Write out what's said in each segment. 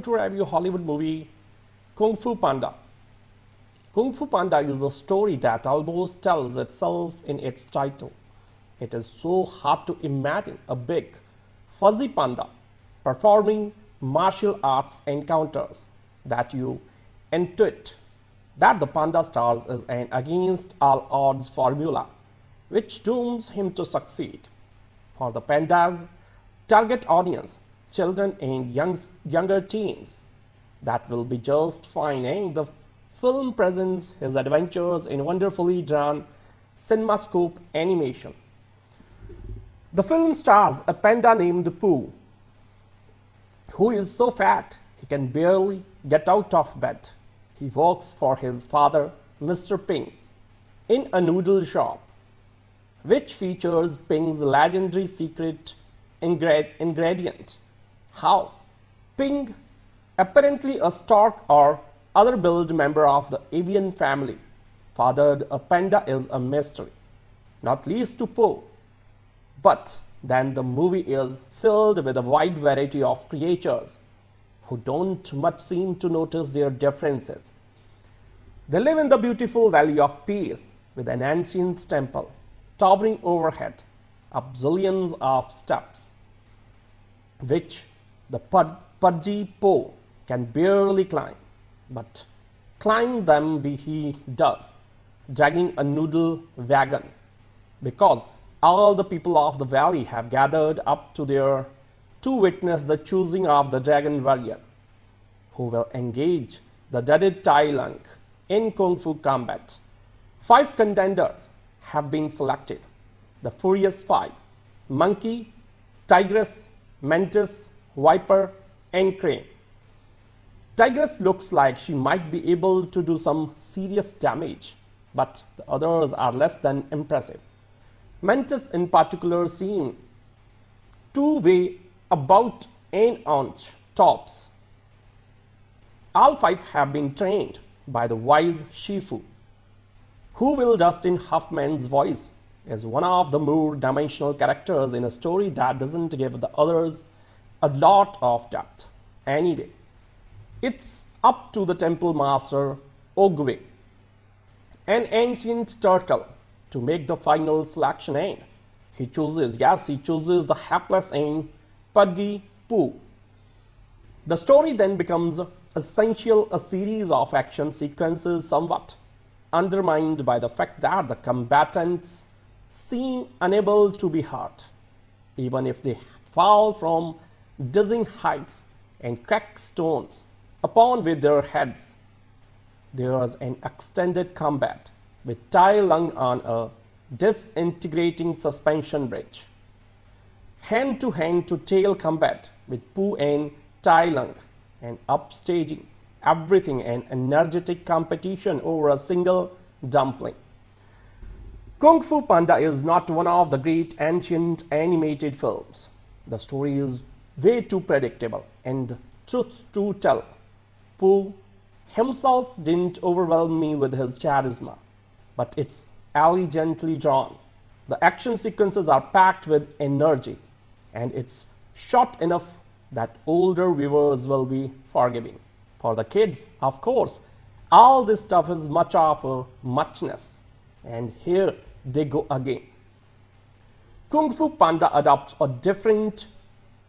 going to review Hollywood movie Kung Fu Panda. Kung Fu Panda is a story that almost tells itself in its title. It is so hard to imagine a big, fuzzy panda performing martial arts encounters that you intuit that the panda stars is an against all odds formula which dooms him to succeed. For the panda's target audience, children and young, younger teens, that will be just fine. And the film presents his adventures in wonderfully drawn cinemascope animation. The film stars a panda named Pooh, who is so fat he can barely get out of bed. He works for his father, Mr. Ping, in a noodle shop, which features Ping's legendary secret ingredient. How? Ping, apparently a stork or other billed member of the avian family, fathered a panda is a mystery, not least to Pooh. But then the movie is filled with a wide variety of creatures who don't much seem to notice their differences. They live in the beautiful Valley of Peace with an ancient temple towering overhead, up zillions of steps, which the pudgy Pooh can barely climb. But climb them be he does, dragging a noodle wagon, because all the people of the valley have gathered up to there to witness the choosing of the dragon warrior, who will engage the dreaded Tai Lung in Kung Fu combat. Five contenders have been selected. The Furious Five, Monkey, Tigress, Mantis, Viper, and Crane. Tigress looks like she might be able to do some serious damage, but the others are less than impressive. Mantis in particular seem to weigh about an ounce tops. All five have been trained by the wise Shifu, who will Dustin Hoffman's voice is one of the more dimensional characters in a story that doesn't give the others a lot of depth. Anyway, it's up to the temple master Oogway, an ancient turtle to make the final selection and he chooses, yes, he chooses the hapless and Puggy Pooh. The story then becomes essential a series of action sequences somewhat undermined by the fact that the combatants seem unable to be hurt, even if they fall from dizzying heights and crack stones upon with their heads. There was an extended combat with Tai Lung on a disintegrating suspension bridge. Hand to hand to tail combat with Pooh and Tai Lung and upstaging everything an energetic competition over a single dumpling. Kung Fu Panda is not one of the great ancient animated films. The story is way too predictable and truth to tell. Pooh himself didn't overwhelm me with his charisma, but it's elegantly drawn. The action sequences are packed with energy and it's short enough that older viewers will be forgiving. For the kids, of course, all this stuff is much of a muchness. And here they go again. Kung Fu Panda adopts a different,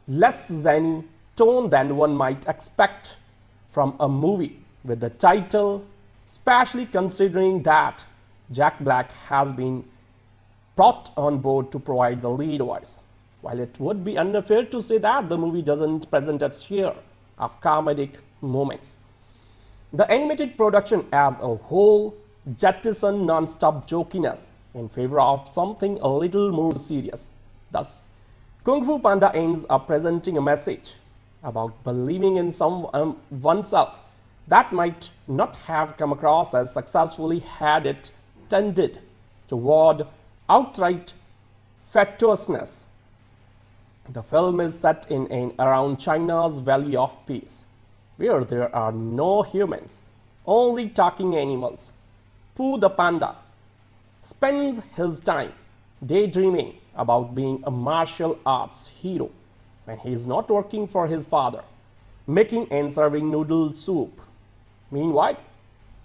less zany tone than one might expect from a movie with the title, especially considering that Jack Black has been brought on board to provide the lead voice. While it would be unfair to say that the movie doesn't present its share of comedic moments. The animated production as a whole jettison non-stop jokiness in favor of something a little more serious. Thus, Kung Fu Panda ends up presenting a message about believing in some um, oneself that might not have come across as successfully had it tended toward outright fatuousness. The film is set in and around China's Valley of Peace, where there are no humans, only talking animals. Pooh the panda spends his time daydreaming about being a martial arts hero when he is not working for his father, making and serving noodle soup. Meanwhile,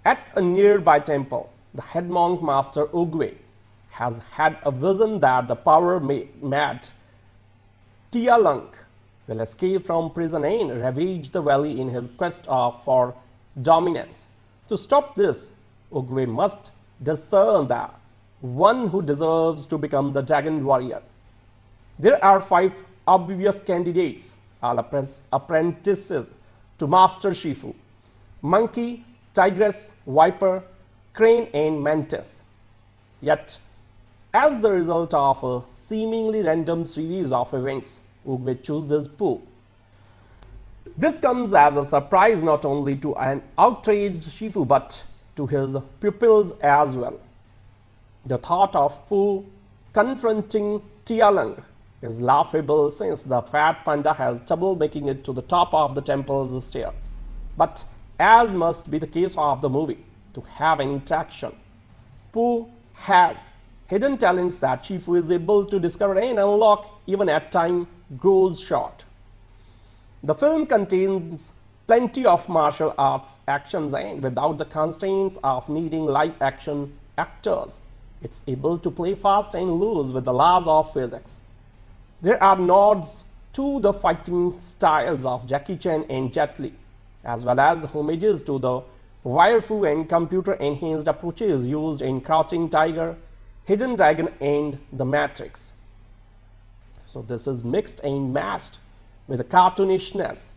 at a nearby temple, the head monk Master Oogway has had a vision that the power mad Tai Lung will escape from prison and ravage the valley in his quest uh, for dominance. To stop this, Oogway must discern the one who deserves to become the dragon warrior. There are five obvious candidates, all apprentices to Master Shifu. Monkey, Tigress, Viper, Crane and Mantis. Yet, as the result of a seemingly random series of events, Oogway chooses Po. This comes as a surprise not only to an outraged Shifu but to his pupils as well. The thought of Po confronting Tai Lung is laughable since the fat panda has trouble making it to the top of the temple's stairs. But as must be the case of the movie, to have interaction, Po has hidden talents that Shifu is able to discover and unlock even at time grows short. The film contains plenty of martial arts actions and without the constraints of needing live action actors, it's able to play fast and loose with the laws of physics. There are nods to the fighting styles of Jackie Chan and Jet Li, as well as homages to the wirefu and computer-enhanced approaches used in Crouching Tiger, Hidden Dragon and The Matrix. So this is mixed and matched with a cartoonishness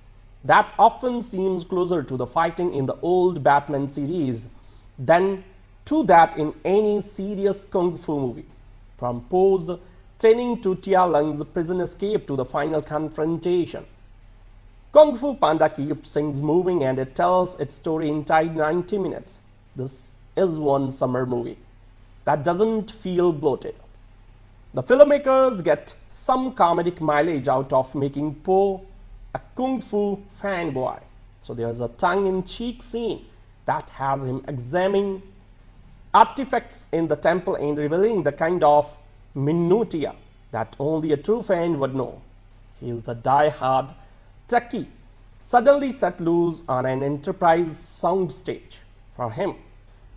that often seems closer to the fighting in the old Batman series than to that in any serious kung fu movie. From Po's training to Tai Lung's prison escape to the final confrontation. Kung Fu Panda keeps things moving and it tells its story in tight 90 minutes. This is one summer movie that doesn't feel bloated. The filmmakers get some comedic mileage out of making Po a kung fu fanboy. So there's a tongue-in-cheek scene that has him examining artifacts in the temple and revealing the kind of minutia that only a true fan would know. He is the die-hard techie, suddenly set loose on an enterprise soundstage. For him,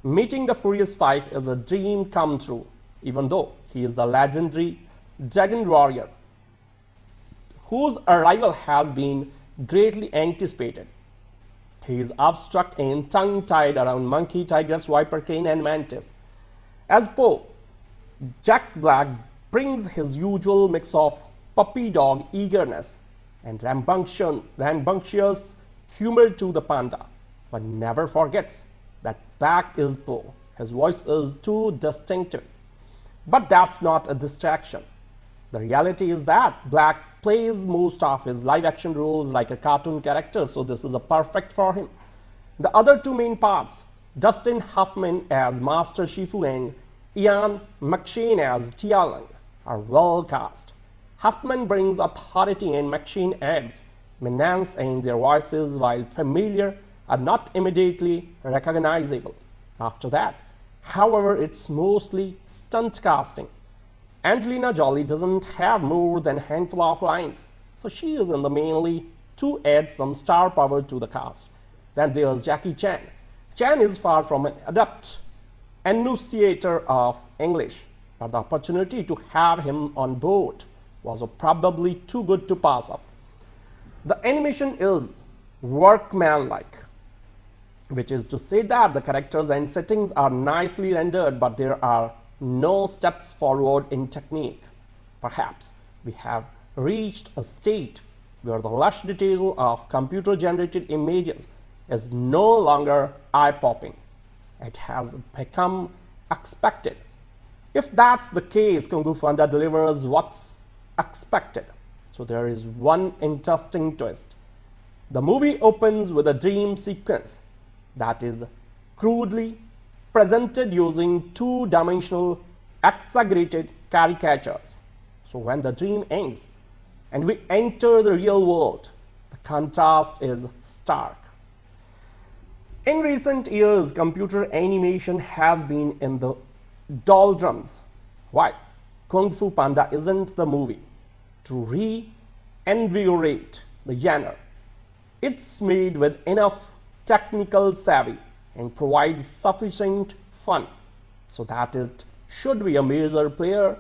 meeting the Furious Five is a dream come true, even though he is the legendary Dragon Warrior, whose arrival has been greatly anticipated. He is abstract and tongue-tied around Monkey, Tigress, Viper, Crane, and Mantis. As Po, Jack Black brings his usual mix of puppy dog eagerness and rambunctious humor to the panda, but never forgets that Black is Po. His voice is too distinctive. But that's not a distraction. The reality is that Black plays most of his live action roles like a cartoon character, so this is a perfect for him. The other two main parts, Dustin Hoffman as Master Shifu and Ian McShane as Tai Lung are well cast. Hoffman brings authority and McShane adds menace in their voices while familiar are not immediately recognizable. After that, however, it's mostly stunt casting. Angelina Jolie doesn't have more than a handful of lines, so she is in the mainly to add some star power to the cast. Then there's Jackie Chan. Chan is far from an adept enunciator of English, but the opportunity to have him on board was probably too good to pass up. The animation is workmanlike, which is to say that the characters and settings are nicely rendered, but there are no steps forward in technique. Perhaps we have reached a state where the lush detail of computer-generated images is no longer eye-popping it has become expected. If that's the case, Kung Fu Panda delivers what's expected. So there is one interesting twist. The movie opens with a dream sequence that is crudely presented using two-dimensional exaggerated caricatures. So when the dream ends and we enter the real world, the contrast is stark. In recent years, computer animation has been in the doldrums. Why? Kung Fu Panda isn't the movie. To invigorate the genre. It's made with enough technical savvy and provides sufficient fun so that it should be a major player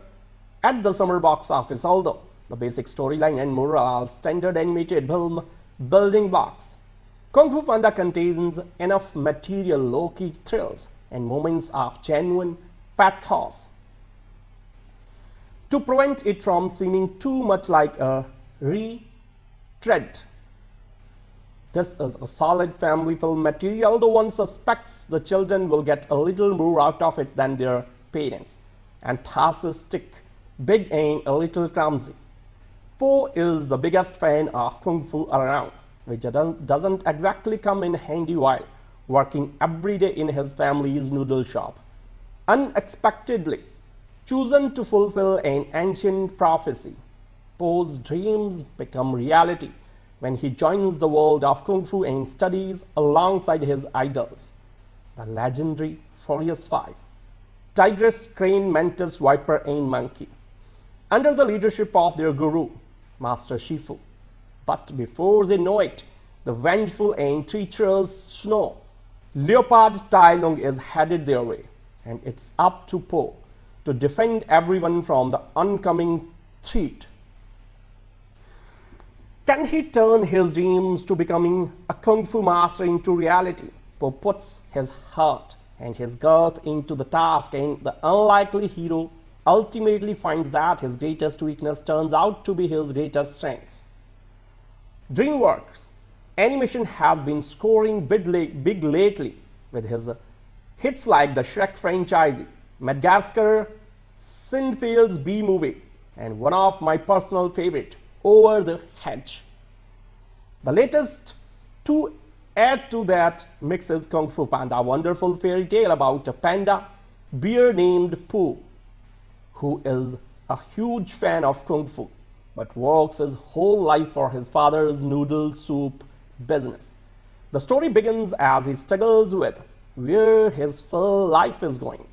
at the summer box office although the basic storyline and moral are standard animated film building blocks. Kung Fu Panda contains enough material low-key thrills and moments of genuine pathos to prevent it from seeming too much like a retread. This is a solid family film material, though one suspects the children will get a little more out of it than their parents, and passes stick big and a little clumsy. Po is the biggest fan of Kung Fu around, which doesn't exactly come in handy while working every day in his family's noodle shop. Unexpectedly, chosen to fulfill an ancient prophecy, Po's dreams become reality when he joins the world of Kung Fu and studies alongside his idols, the legendary Furious Five, Tigress, Crane, Mantis, Viper, and Monkey, under the leadership of their guru, Master Shifu. But before they know it, the vengeful and treacherous Snow Leopard Tai Lung is headed their way, and it's up to Po to defend everyone from the oncoming threat can he turn his dreams to becoming a kung fu master into reality? Po puts his heart and his girth into the task and the unlikely hero ultimately finds that his greatest weakness turns out to be his greatest strength. DreamWorks animation has been scoring big, big lately with his hits like the Shrek franchise, Madagascar, Seinfeld's Bee Movie, and one of my personal favorite, over the hedge. The latest to add to that mix is Kung Fu Panda, a wonderful fairy tale about a panda bear named Pooh, who is a huge fan of Kung Fu, but works his whole life for his father's noodle soup business. The story begins as he struggles with where his full life is going,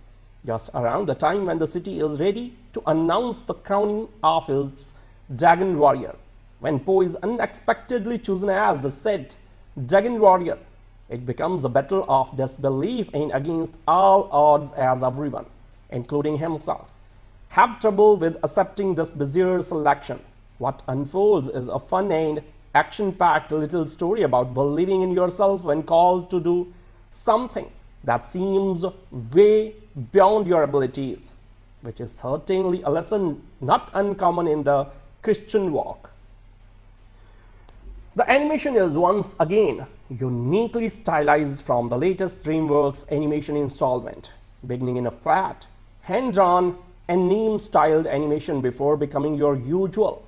just around the time when the city is ready to announce the crowning of his Dragon Warrior. When Po is unexpectedly chosen as the said Dragon Warrior, it becomes a battle of disbelief and against all odds as everyone, including himself, have trouble with accepting this bizarre selection. What unfolds is a fun and action-packed little story about believing in yourself when called to do something that seems way beyond your abilities, which is certainly a lesson not uncommon in the Christian walk. The animation is once again uniquely stylized from the latest DreamWorks animation installment, beginning in a flat, hand-drawn, and anime-styled animation before becoming your usual,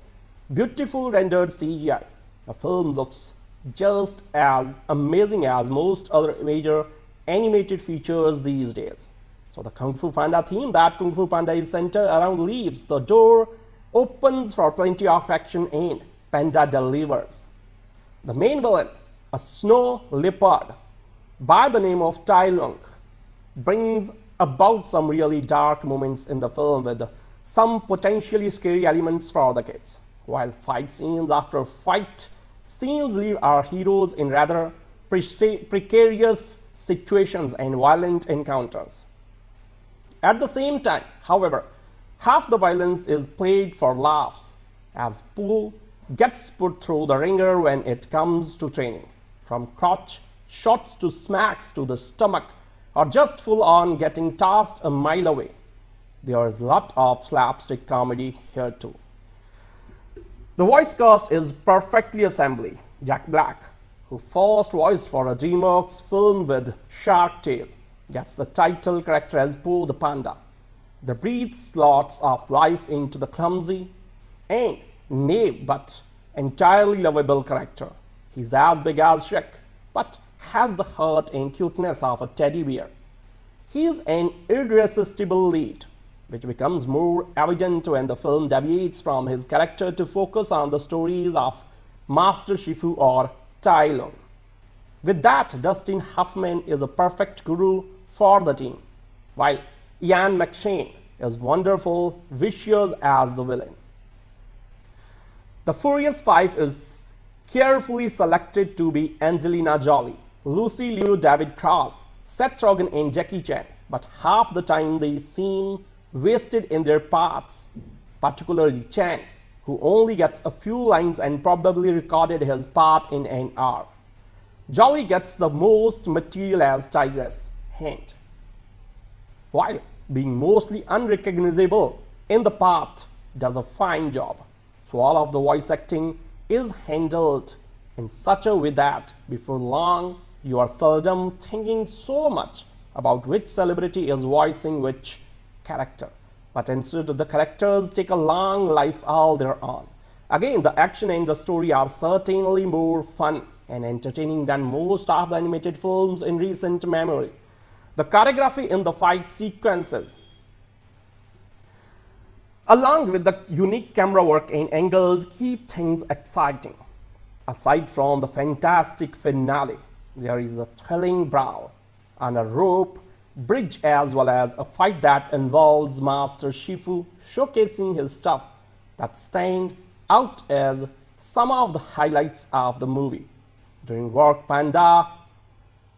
beautiful rendered CGI. The film looks just as amazing as most other major animated features these days. So the Kung Fu Panda theme that Kung Fu Panda is centered around leaves the door opens for plenty of action and Panda delivers. The main villain, a snow leopard by the name of Tai Lung, brings about some really dark moments in the film with some potentially scary elements for the kids, while fight scenes after fight scenes leave our heroes in rather precarious situations and violent encounters. At the same time, however, Half the violence is played for laughs as Po gets put through the ringer when it comes to training. From crotch shots to smacks to the stomach or just full on getting tossed a mile away. There is a lot of slapstick comedy here too. The voice cast is perfectly assembled. Jack Black, who first voiced for a DreamWorks film with Shark Tale, gets the title character as Po the Panda the breathes lots of life into the clumsy and naive but entirely lovable character. He's as big as Shrek, but has the heart and cuteness of a teddy bear. He is an irresistible lead, which becomes more evident when the film deviates from his character to focus on the stories of Master Shifu or Tai Lung. With that, Dustin Hoffman is a perfect guru for the team, while Ian McShane is wonderful, vicious as the villain. The Furious Five is carefully selected to be Angelina Jolie, Lucy Liu, David Cross, Seth Rogen, and Jackie Chan, but half the time they seem wasted in their parts, particularly Chan, who only gets a few lines and probably recorded his part in an hour. Jolie gets the most material as Tigress, hint, while being mostly unrecognizable in the part does a fine job. So all of the voice acting is handled in such a way that before long you are seldom thinking so much about which celebrity is voicing which character. But instead the characters take a long life all their own. Again, the action and the story are certainly more fun and entertaining than most of the animated films in recent memory. The choreography in the fight sequences along with the unique camera work and angles keep things exciting. Aside from the fantastic finale, there is a thrilling brawl on a rope bridge as well as a fight that involves Master Shifu showcasing his stuff that stand out as some of the highlights of the movie. DreamWorks Panda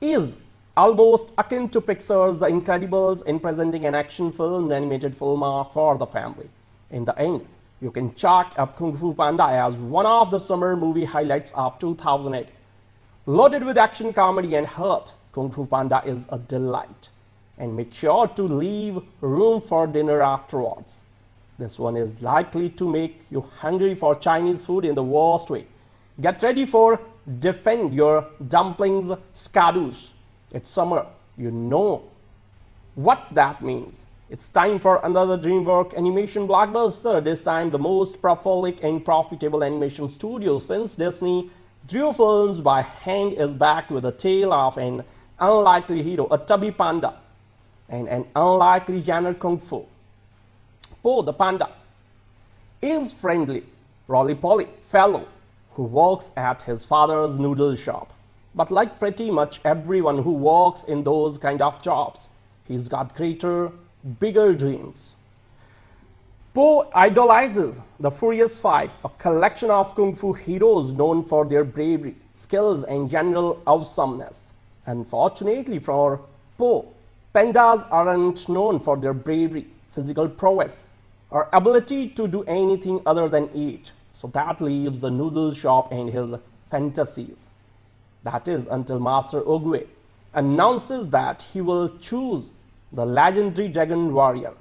is almost akin to Pixar's The Incredibles in presenting an action film animated film uh, for the family. In the end, you can chalk up Kung Fu Panda as one of the summer movie highlights of 2008. Loaded with action, comedy and heart, Kung Fu Panda is a delight. And make sure to leave room for dinner afterwards. This one is likely to make you hungry for Chinese food in the worst way. Get ready for defend your dumplings skadoosh. It's summer. You know what that means. It's time for another DreamWorks animation blockbuster, this time the most prolific and profitable animation studio since Disney. Drew Films by Hand is back with a tale of an unlikely hero, a tubby panda, and an unlikely genre kung fu. Po the panda is friendly, roly-poly fellow who works at his father's noodle shop. But like pretty much everyone who works in those kind of jobs, he's got greater bigger dreams. Po idolizes the Furious Five, a collection of kung fu heroes known for their bravery, skills, and general awesomeness. Unfortunately for Po, pandas aren't known for their bravery, physical prowess, or ability to do anything other than eat. So that leaves the noodle shop and his fantasies. That is until Master Oogway announces that he will choose the legendary Dragon Warrior,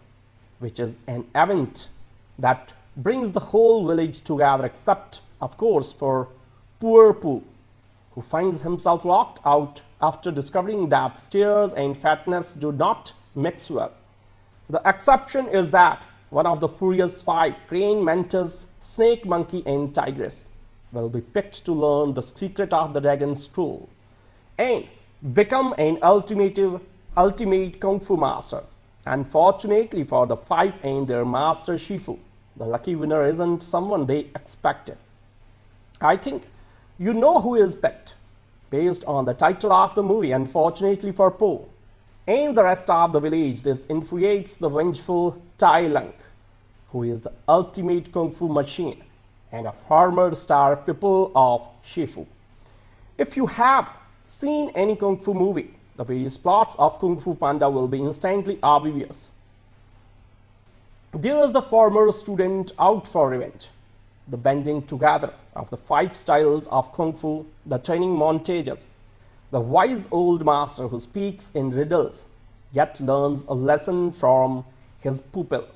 which is an event that brings the whole village together except, of course, for poor Pooh, who finds himself locked out after discovering that stairs and fatness do not mix well. The exception is that one of the Furious Five, Crane, Mantis, Snake, Monkey, and Tigress, will be picked to learn the secret of the Dragon Scroll and become an ultimate ultimate Kung Fu master. Unfortunately for the five and their master Shifu, the lucky winner isn't someone they expected. I think you know who is picked based on the title of the movie, unfortunately for Po. And the rest of the village, this infuriates the vengeful Tai Lung, who is the ultimate Kung Fu machine and a former star pupil of Shifu. If you have seen any Kung Fu movie, the various plots of Kung Fu Panda will be instantly obvious. There is the former student out for revenge, the bending together of the five styles of Kung Fu, the training montages, the wise old master who speaks in riddles, yet learns a lesson from his pupil,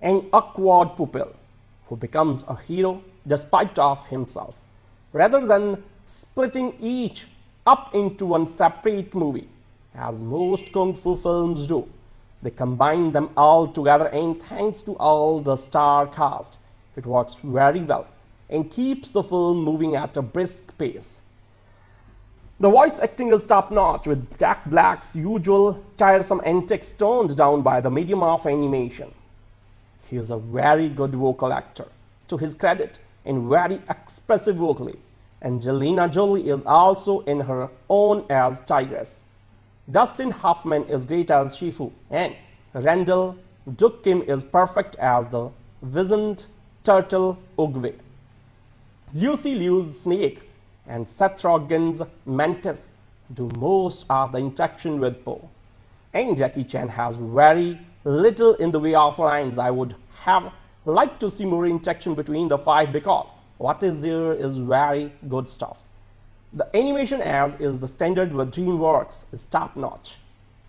an awkward pupil who becomes a hero despite of himself, rather than splitting each up into one separate movie, as most kung fu films do. They combine them all together and thanks to all the star cast, it works very well and keeps the film moving at a brisk pace. The voice acting is top notch with Jack Black's usual tiresome antics toned down by the medium of animation. He is a very good vocal actor, to his credit, and very expressive vocally. Angelina Jolie is also in her own as Tigress. Dustin Hoffman is great as Shifu, and Randall Duk Kim is perfect as the wizened turtle Oogway. Lucy Liu's snake and Seth Rogen's mantis do most of the interaction with Po. And Jackie Chan has very little in the way of lines. I would have liked to see more interaction between the five because what is there is very good stuff. The animation as is the standard with DreamWorks is top notch.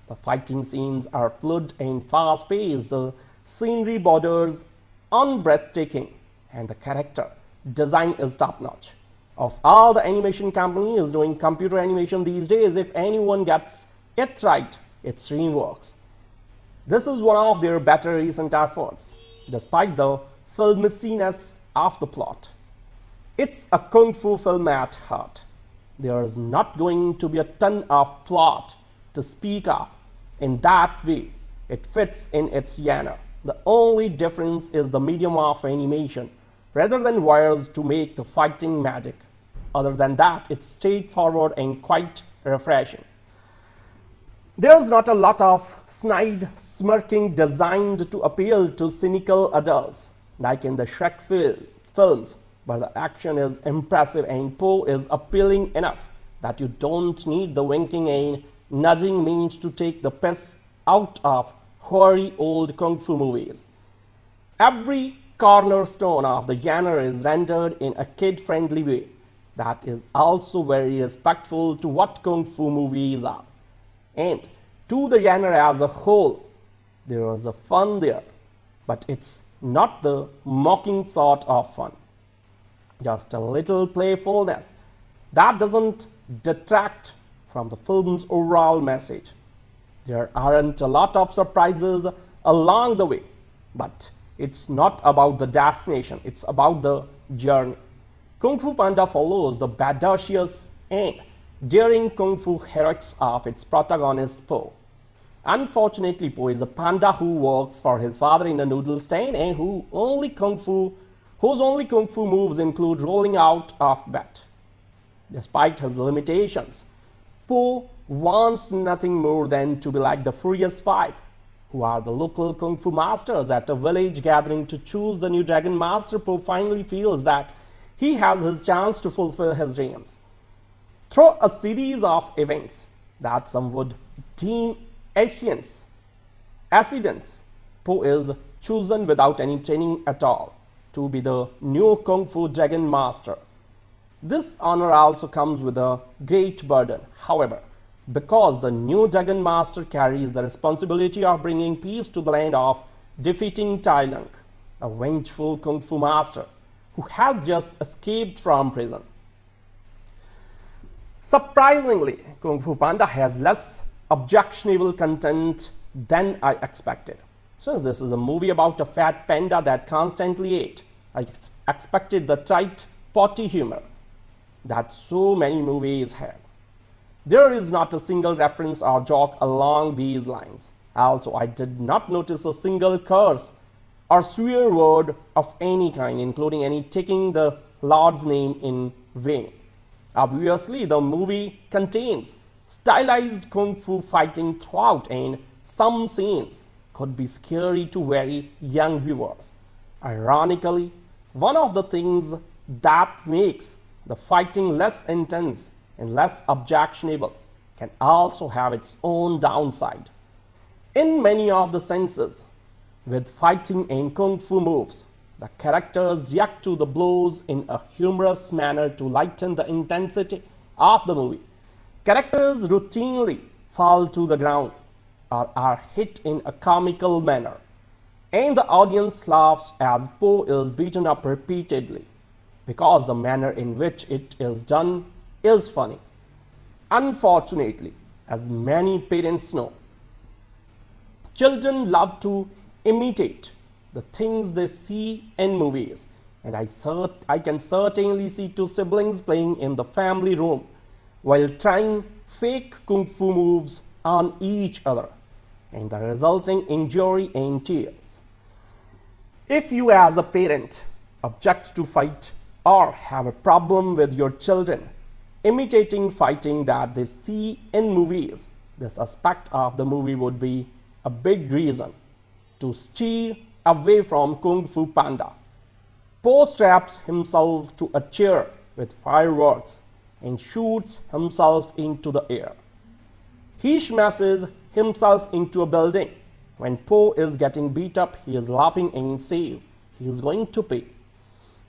The fighting scenes are fluid and fast paced. The scenery borders unbreathtaking and the character design is top notch. Of all the animation companies doing computer animation these days, if anyone gets it right, it's DreamWorks. This is one of their better recent efforts, despite the filmishness of the plot. It's a kung fu film at heart. There is not going to be a ton of plot to speak of. In that way, it fits in its genre. The only difference is the medium of animation, rather than wires to make the fighting magic. Other than that, it's straightforward and quite refreshing. There's not a lot of snide smirking designed to appeal to cynical adults, like in the Shrek fil films, but the action is impressive and Po is appealing enough that you don't need the winking and nudging means to take the piss out of hoary old kung fu movies. Every cornerstone of the genre is rendered in a kid-friendly way that is also very respectful to what kung fu movies are. And to the genre as a whole, there is a fun there, but it's not the mocking sort of fun. Just a little playfulness. That doesn't detract from the film's overall message. There aren't a lot of surprises along the way, but it's not about the destination, it's about the journey. Kung Fu Panda follows the audacious and daring Kung Fu heroics of its protagonist Po. Unfortunately, Po is a panda who works for his father in a noodle stand and who only Kung Fu, whose only Kung Fu moves include rolling out of bed. Despite his limitations, Po wants nothing more than to be like the Furious Five, who are the local Kung Fu masters at a village gathering to choose the new Dragon Master. Po finally feels that he has his chance to fulfill his dreams. Through a series of events that some would deem Asians, accidents, Po is chosen without any training at all to be the new Kung Fu Dragon Master. This honor also comes with a great burden. However, because the new Dragon Master carries the responsibility of bringing peace to the land of defeating Tai Lung, a vengeful Kung Fu master who has just escaped from prison. Surprisingly, Kung Fu Panda has less objectionable content than I expected. Since this is a movie about a fat panda that constantly ate, I ex expected the tight, potty humor that so many movies have. There is not a single reference or joke along these lines. Also, I did not notice a single curse or swear word of any kind, including any taking the Lord's name in vain. Obviously, the movie contains stylized kung fu fighting throughout and some scenes could be scary to very young viewers. Ironically, one of the things that makes the fighting less intense and less objectionable can also have its own downside. In many of the senses, with fighting and kung fu moves, the characters react to the blows in a humorous manner to lighten the intensity of the movie. Characters routinely fall to the ground or are hit in a comical manner, and the audience laughs as Po is beaten up repeatedly because the manner in which it is done is funny. Unfortunately, as many parents know, children love to imitate the things they see in movies, and I, I can certainly see two siblings playing in the family room while trying fake kung fu moves on each other and the resulting injury and tears. If you as a parent object to fight or have a problem with your children imitating fighting that they see in movies, this aspect of the movie would be a big reason to steer away from Kung Fu Panda. Po straps himself to a chair with fireworks and shoots himself into the air. He smashes himself into a building. When Po is getting beat up, he is laughing and says he is going to pay.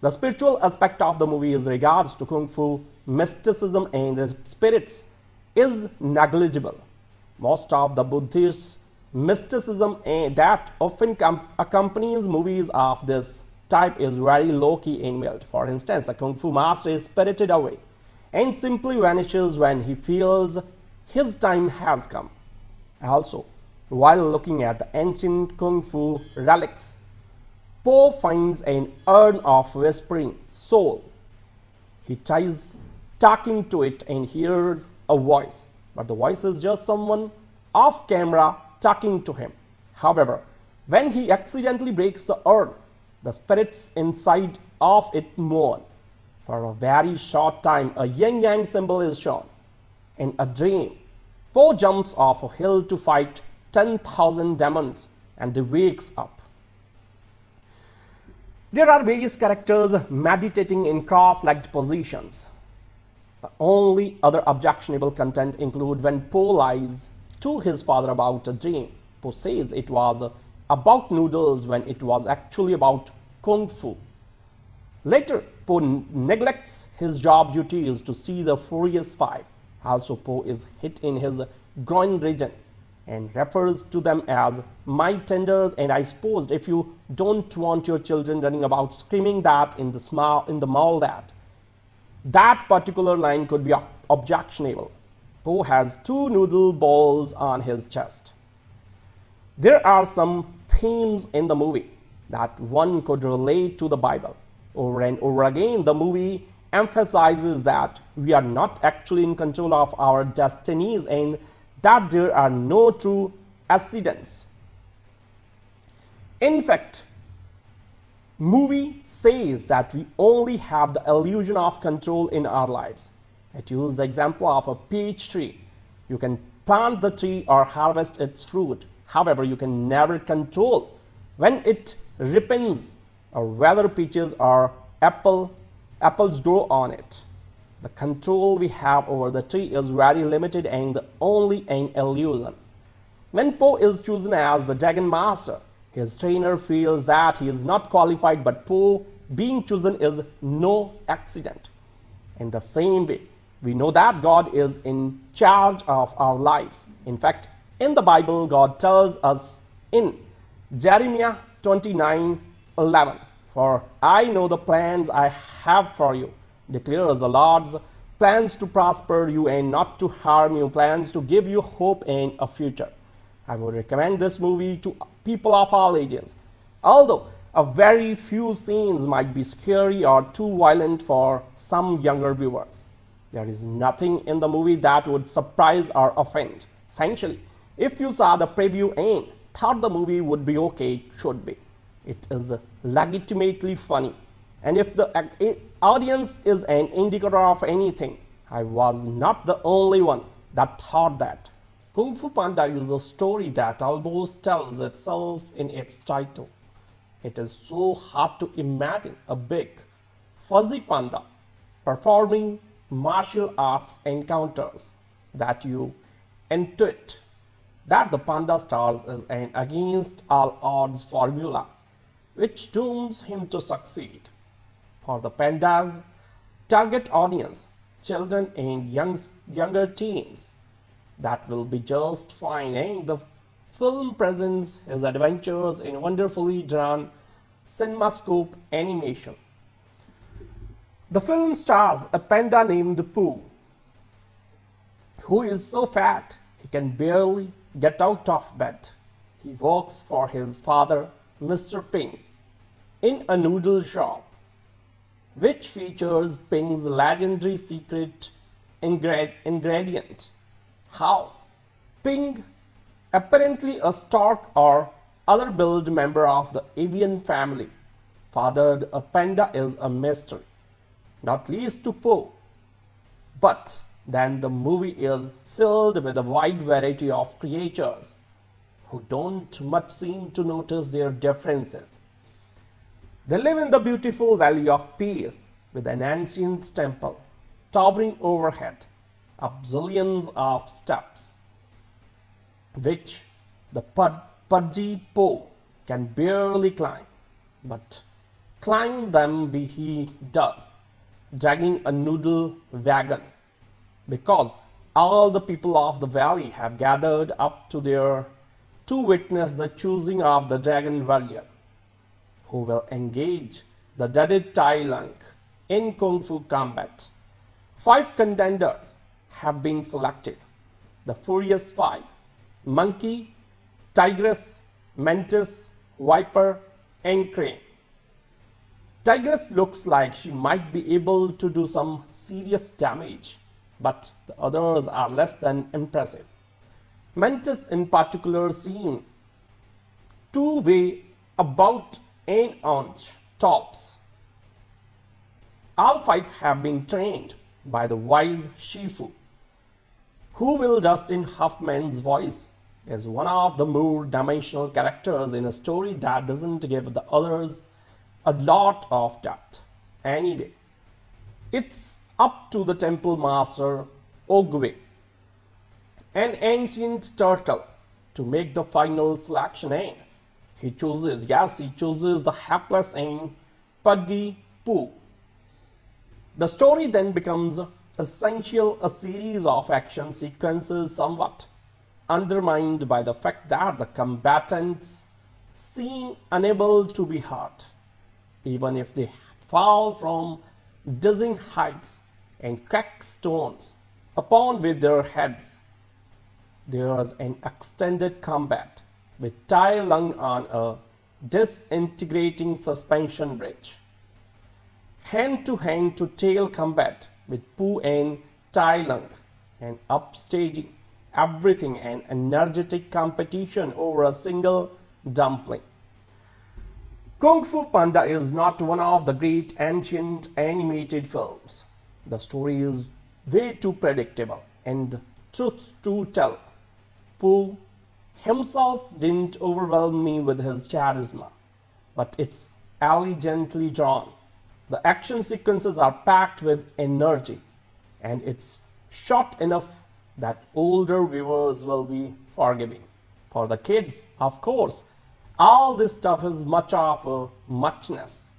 The spiritual aspect of the movie is regards to Kung Fu, mysticism and spirits is negligible. Most of the Buddhist mysticism that often accompanies movies of this type is very low-key mild. For instance, a Kung Fu master is spirited away and simply vanishes when he feels his time has come. Also, while looking at the ancient Kung Fu relics, Po finds an urn of whispering soul. He tries talking to it and hears a voice, but the voice is just someone off camera talking to him. However, when he accidentally breaks the urn, the spirits inside of it mourn. For a very short time, a yin yang symbol is shown. In a dream, Po jumps off a hill to fight 10,000 demons and he wakes up. There are various characters meditating in cross-legged positions. The only other objectionable content include when Po lies to his father about a dream. Po says it was about noodles when it was actually about kung fu. Later, Po neglects his job duties to see the Furious Five. Also, Po is hit in his groin region and refers to them as my tenders and I suppose if you don't want your children running about screaming that in the small in the mall that that particular line could be objectionable. Po has two noodle balls on his chest. There are some themes in the movie that one could relate to the Bible. Over and over again, the movie emphasizes that we are not actually in control of our destinies and that there are no true accidents. In fact, movie says that we only have the illusion of control in our lives. It uses the example of a peach tree. You can plant the tree or harvest its fruit. However, you can never control when it ripens or whether peaches or apple apples grow on it. The control we have over the tree is very limited and only an illusion. When Po is chosen as the Dragon Master, his trainer feels that he is not qualified but Po being chosen is no accident. In the same way, we know that God is in charge of our lives. In fact, in the Bible, God tells us in Jeremiah 29 11, For I know the plans I have for you declares the Lord's plans to prosper you and not to harm you, plans to give you hope and a future. I would recommend this movie to people of all ages. Although a very few scenes might be scary or too violent for some younger viewers. There is nothing in the movie that would surprise or offend. Essentially, if you saw the preview and thought the movie would be okay, it should be. It is legitimately funny and if the eh, audience is an indicator of anything, I was not the only one that thought that. Kung Fu Panda is a story that almost tells itself in its title. It is so hard to imagine a big, fuzzy panda performing martial arts encounters that you intuit that the panda stars is an against all odds formula which dooms him to succeed. For the panda's target audience, children and young, younger teens, that will be just fine. The film presents his adventures in wonderfully drawn cinemascope animation. The film stars a panda named Po, who is so fat he can barely get out of bed. He works for his father, Mr. Ping, in a noodle shop which features Ping's legendary secret ingredient. How? Ping, apparently a stork or other billed member of the avian family, fathered a panda is a mystery, not least to Po. But then the movie is filled with a wide variety of creatures who don't much seem to notice their differences They live in the beautiful Valley of Peace with an ancient temple towering overhead, up zillions of steps, which the pudgy Po can barely climb. But climb them be he does, dragging a noodle wagon, because all the people of the valley have gathered up to their to witness the choosing of the dragon warrior, who will engage the dreaded Tai Lung in Kung Fu combat. Five contenders have been selected. The Furious Five, Monkey, Tigress, Mantis, Viper, and Crane. Tigress looks like she might be able to do some serious damage, but the others are less than impressive. Mantis in particular seem to weigh about an inch tops. All five have been trained by the wise Shifu, who will Dustin Hoffman's voice as one of the more dimensional characters in a story that doesn't give the others a lot of depth. Anyway, it's up to the temple master Oogway, an ancient turtle, to make the final selection and he chooses, yes, he chooses the hapless and pudgy Po. The story then becomes essential a series of action sequences somewhat undermined by the fact that the combatants seem unable to be hurt even if they fall from dizzying heights and crack stones upon with their heads. There was an extended combat with Tai Lung on a disintegrating suspension bridge. Hand to hand to tail combat with Po and Tai Lung and upstaging everything an energetic competition over a single dumpling. Kung Fu Panda is not one of the great ancient animated films. The story is way too predictable and truth to tell. Po himself didn't overwhelm me with his charisma, but it's elegantly drawn. The action sequences are packed with energy and it's short enough that older viewers will be forgiving. For the kids, of course, all this stuff is much of a muchness.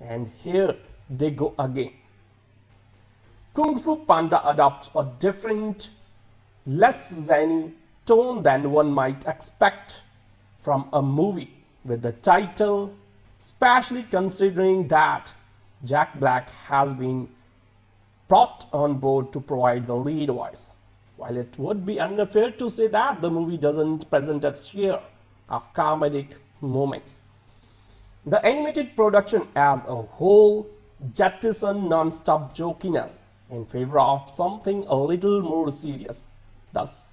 And here they go again. Kung Fu Panda adopts a different, less zany tone than one might expect from a movie with the title, especially considering that Jack Black has been brought on board to provide the lead voice. While it would be unfair to say that the movie doesn't present its share of comedic moments. The animated production as a whole jettisoned non-stop jokiness in favor of something a little more serious. Thus,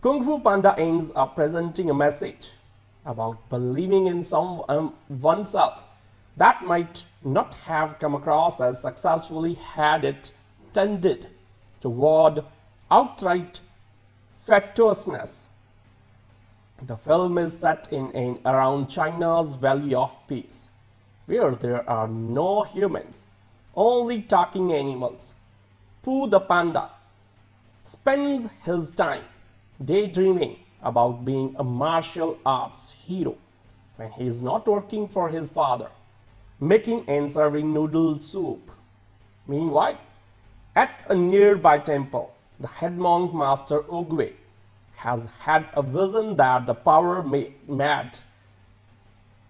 Kung Fu Panda ends up presenting a message about believing in some um, oneself that might not have come across as successfully had it tended toward outright fatuousness the film is set in and around China's Valley of Peace, where there are no humans, only talking animals. Po the panda spends his time daydreaming about being a martial arts hero when he is not working for his father, making and serving noodle soup. Meanwhile, at a nearby temple, the head monk Master Oogway has had a vision that the power mad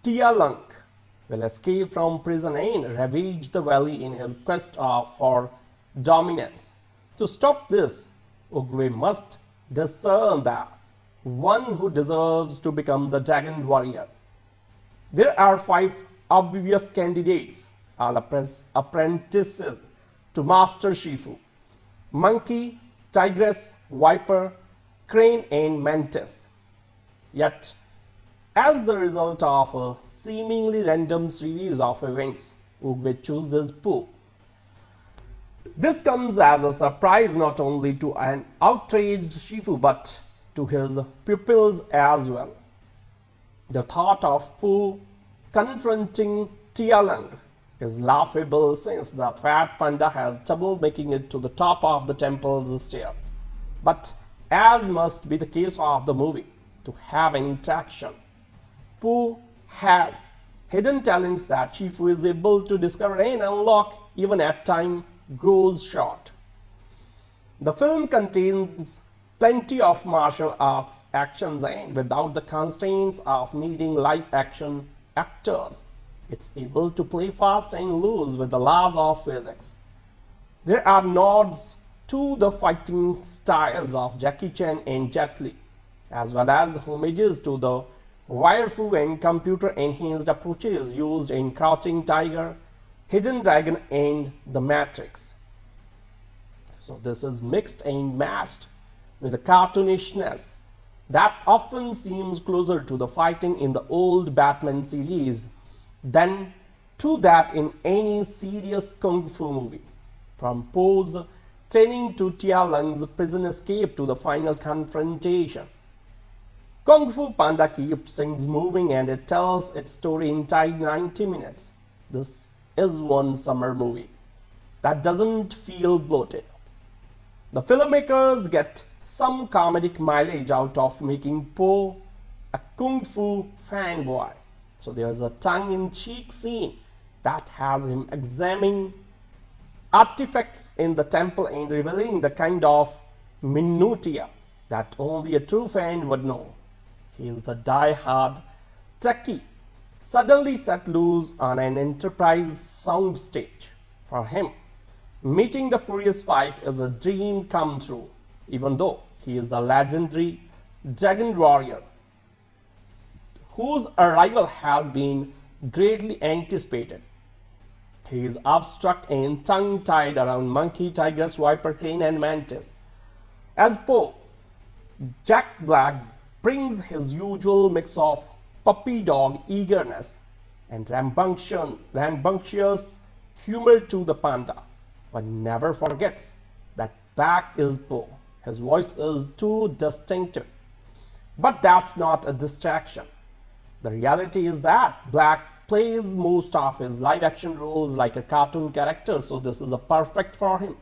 Tai Lung will escape from prison and ravage the valley in his quest for dominance. To stop this, Oogway must discern the one who deserves to become the dragon warrior. There are five obvious candidates, all apprentices to Master Shifu. Monkey, Tigress, Viper, crane and mantis. Yet, as the result of a seemingly random series of events, Oogway chooses Po. This comes as a surprise not only to an outraged Shifu but to his pupils as well. The thought of Po confronting Tai Lung is laughable since the fat panda has trouble making it to the top of the temple's stairs. But as must be the case of the movie, to have an interaction, Po has hidden talents that Shifu is able to discover and unlock even at time grows short. The film contains plenty of martial arts actions and without the constraints of needing live action actors, it's able to play fast and loose with the laws of physics. There are nods to the fighting styles of Jackie Chan and Jet Li, as well as homages to the Wire-Fu and computer-enhanced approaches used in Crouching Tiger, Hidden Dragon and The Matrix. So this is mixed and matched with a cartoonishness that often seems closer to the fighting in the old Batman series than to that in any serious kung fu movie. From Po's training to Tai Lung's prison escape to the final confrontation. Kung Fu Panda keeps things moving and it tells its story in tight 90 minutes. This is one summer movie that doesn't feel bloated. The filmmakers get some comedic mileage out of making Po a kung fu fanboy. So there's a tongue-in-cheek scene that has him examining artifacts in the temple and revealing the kind of minutia that only a true fan would know. He is the die-hard techie, suddenly set loose on an enterprise soundstage. For him, meeting the Furious Five is a dream come true, even though he is the legendary Dragon Warrior, whose arrival has been greatly anticipated. He is abstract and tongue-tied around Monkey, Tigress, Viper, Crane, and Mantis. As Po, Jack Black brings his usual mix of puppy dog eagerness and rambunctious humor to the panda. but never forgets that Black is Po. His voice is too distinctive. But that's not a distraction. The reality is that Black plays most of his live action roles like a cartoon character, so this is a perfect for him.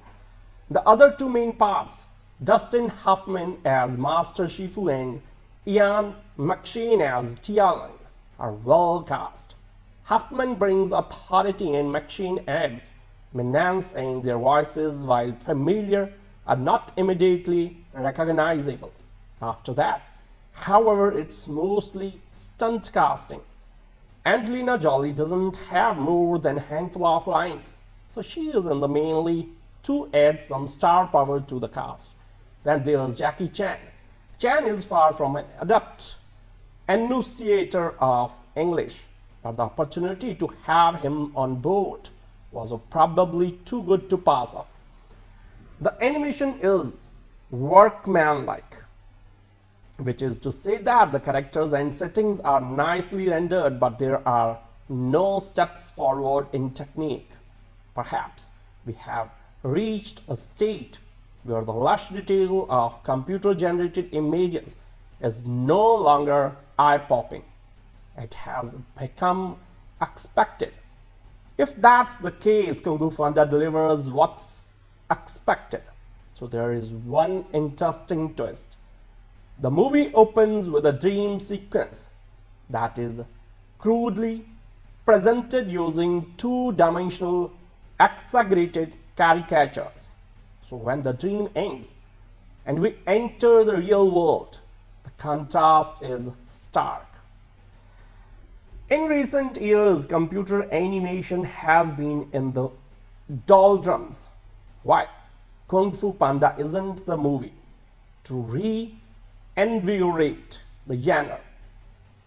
The other two main parts, Dustin Hoffman as Master Shifu and Ian McShane as Tai Lung are well cast. Hoffman brings authority and McShane adds menace in their voices while familiar are not immediately recognizable. After that, however, it's mostly stunt casting. Angelina Jolie doesn't have more than a handful of lines, so she is in the mainly to add some star power to the cast. Then there's Jackie Chan, Chan is far from an adept enunciator of English, but the opportunity to have him on board was probably too good to pass up. The animation is workmanlike, which is to say that the characters and settings are nicely rendered, but there are no steps forward in technique. Perhaps we have reached a state where the lush detail of computer-generated images is no longer eye-popping. It has become expected. If that's the case, Kung Fu Panda delivers what's expected. So there is one interesting twist. The movie opens with a dream sequence that is crudely presented using two-dimensional exaggerated caricatures. So when the dream ends and we enter the real world, the contrast is stark. In recent years, computer animation has been in the doldrums. Why? Kung Fu Panda isn't the movie to reinvigorate the genre.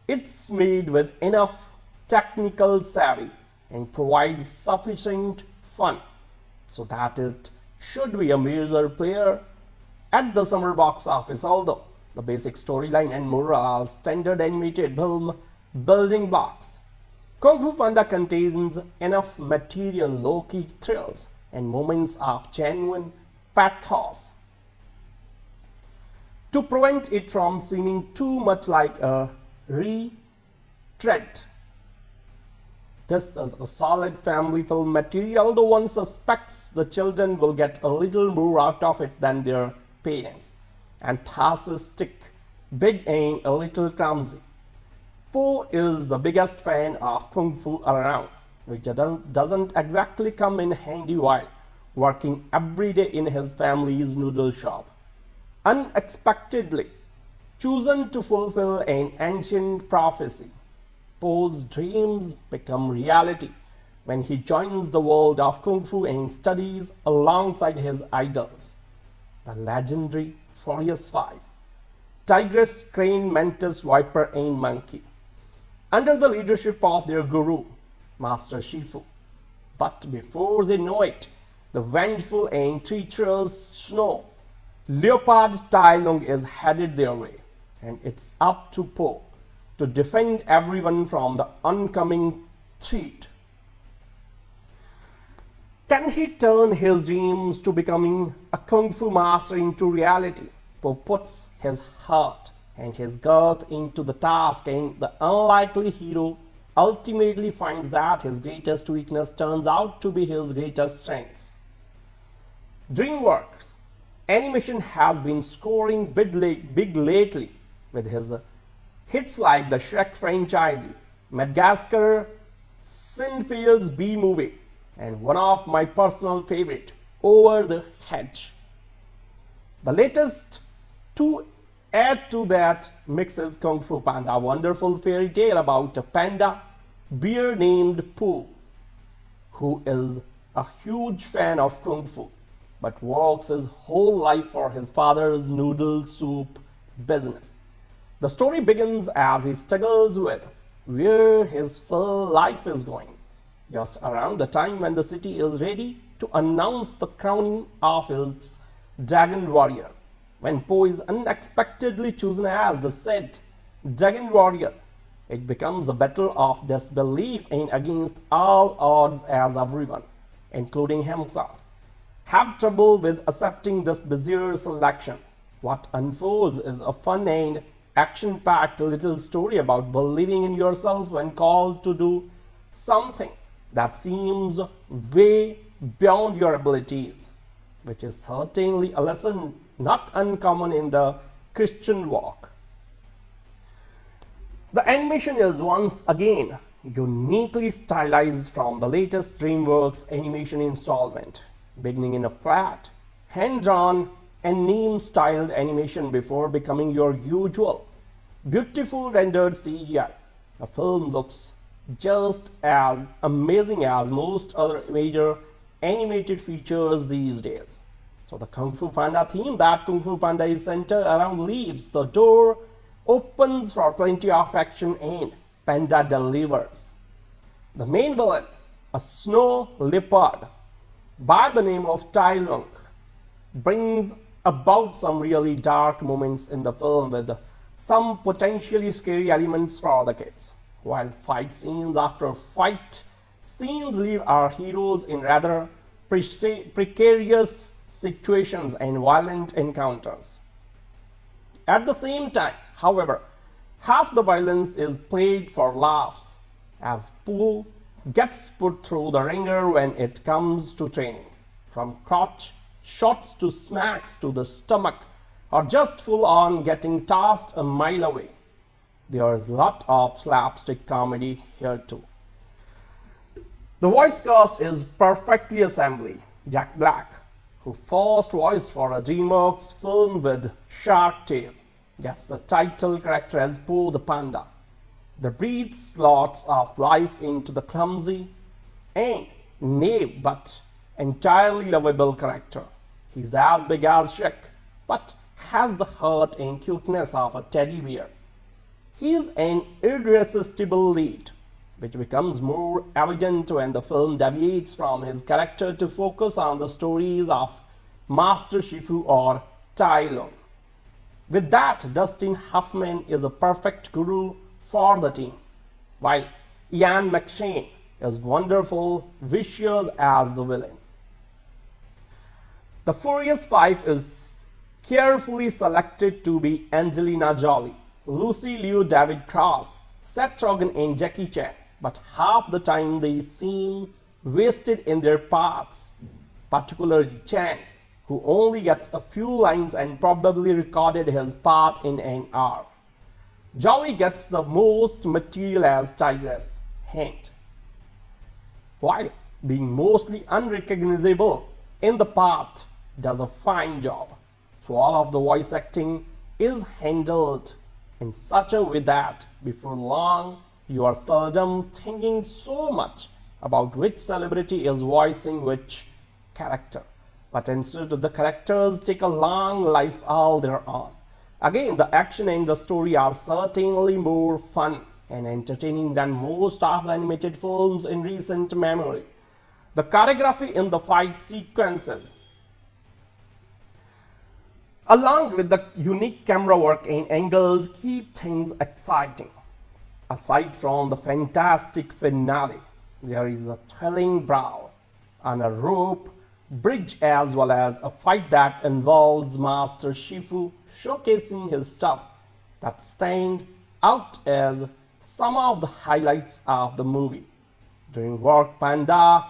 It's made with enough technical savvy and provides sufficient fun so that it should be a major player at the summer box office, although the basic storyline and moral are standard animated film building blocks. Kung Fu Panda contains enough material low-key thrills and moments of genuine pathos to prevent it from seeming too much like a retread. This is a solid family film material, though one suspects the children will get a little more out of it than their parents, and passes stick big aim a little clumsy. Po is the biggest fan of Kung Fu around, which doesn't exactly come in handy while working every day in his family's noodle shop. Unexpectedly, chosen to fulfill an ancient prophecy, Po's dreams become reality when he joins the world of Kung Fu and studies alongside his idols, the legendary Furious Five, Tigress, Crane, Mantis, Viper, and Monkey, under the leadership of their guru, Master Shifu. But before they know it, the vengeful and treacherous Snow Leopard Tai Lung is headed their way, and it's up to Po to defend everyone from the oncoming threat. Can he turn his dreams to becoming a kung fu master into reality? Po puts his heart and his girth into the task and the unlikely hero ultimately finds that his greatest weakness turns out to be his greatest strength. DreamWorks animation has been scoring big big lately with his uh, Hits like the Shrek franchise, Madagascar, Seinfeld's Bee Movie, and one of my personal favorite, Over the Hedge. The latest to add to that mixes Kung Fu Panda, a wonderful fairy tale about a panda bear named Po, who is a huge fan of Kung Fu, but works his whole life for his father's noodle soup business. The story begins as he struggles with where his full life is going, just around the time when the city is ready to announce the crowning of its dragon warrior. When Po is unexpectedly chosen as the said dragon warrior, it becomes a battle of disbelief and against all odds as everyone, including himself, have trouble with accepting this bizarre selection. What unfolds is a fun and action-packed little story about believing in yourself when called to do something that seems way beyond your abilities, which is certainly a lesson not uncommon in the Christian walk. The animation is once again uniquely stylized from the latest DreamWorks animation installment, beginning in a flat, hand-drawn and neem-styled animation before becoming your usual beautiful rendered CGI. The film looks just as amazing as most other major animated features these days. So the Kung Fu Panda theme that Kung Fu Panda is centered around leaves the door opens for plenty of action and Panda delivers. The main villain, a snow leopard by the name of Tai Lung, brings about some really dark moments in the film with some potentially scary elements for the kids, while fight scenes after fight scenes leave our heroes in rather precarious situations and violent encounters. At the same time, however, half the violence is played for laughs as Po gets put through the ringer when it comes to training, from crotch shots to smacks to the stomach or just full on getting tossed a mile away. There is a lot of slapstick comedy here too. The voice cast is perfectly assembled. Jack Black, who first voiced for a DreamWorks film with Shark Tale, gets the title character as Po the Panda. The breathes lots of life into the clumsy and naive but entirely lovable character. He's as big as Shrek, but has the heart and cuteness of a teddy bear. He's an irresistible lead, which becomes more evident when the film deviates from his character to focus on the stories of Master Shifu or Tai Lung. With that, Dustin Hoffman is a perfect guru for the team, while Ian McShane is wonderful, vicious as the villain. The Furious Five is carefully selected to be Angelina Jolie, Lucy Liu David Cross, Seth Rogen and Jackie Chan, but half the time they seem wasted in their parts, particularly Chan, who only gets a few lines and probably recorded his part in an hour. Jolie gets the most material as Tigress, hint, while being mostly unrecognizable in the part, does a fine job. So all of the voice acting is handled in such a way that before long you are seldom thinking so much about which celebrity is voicing which character. But instead the characters take a long life all their own. Again, the action and the story are certainly more fun and entertaining than most of the animated films in recent memory. The choreography in the fight sequences along with the unique camera work and angles keep things exciting. Aside from the fantastic finale, there is a thrilling brawl on a rope bridge as well as a fight that involves Master Shifu showcasing his stuff that stand out as some of the highlights of the movie. DreamWorks Panda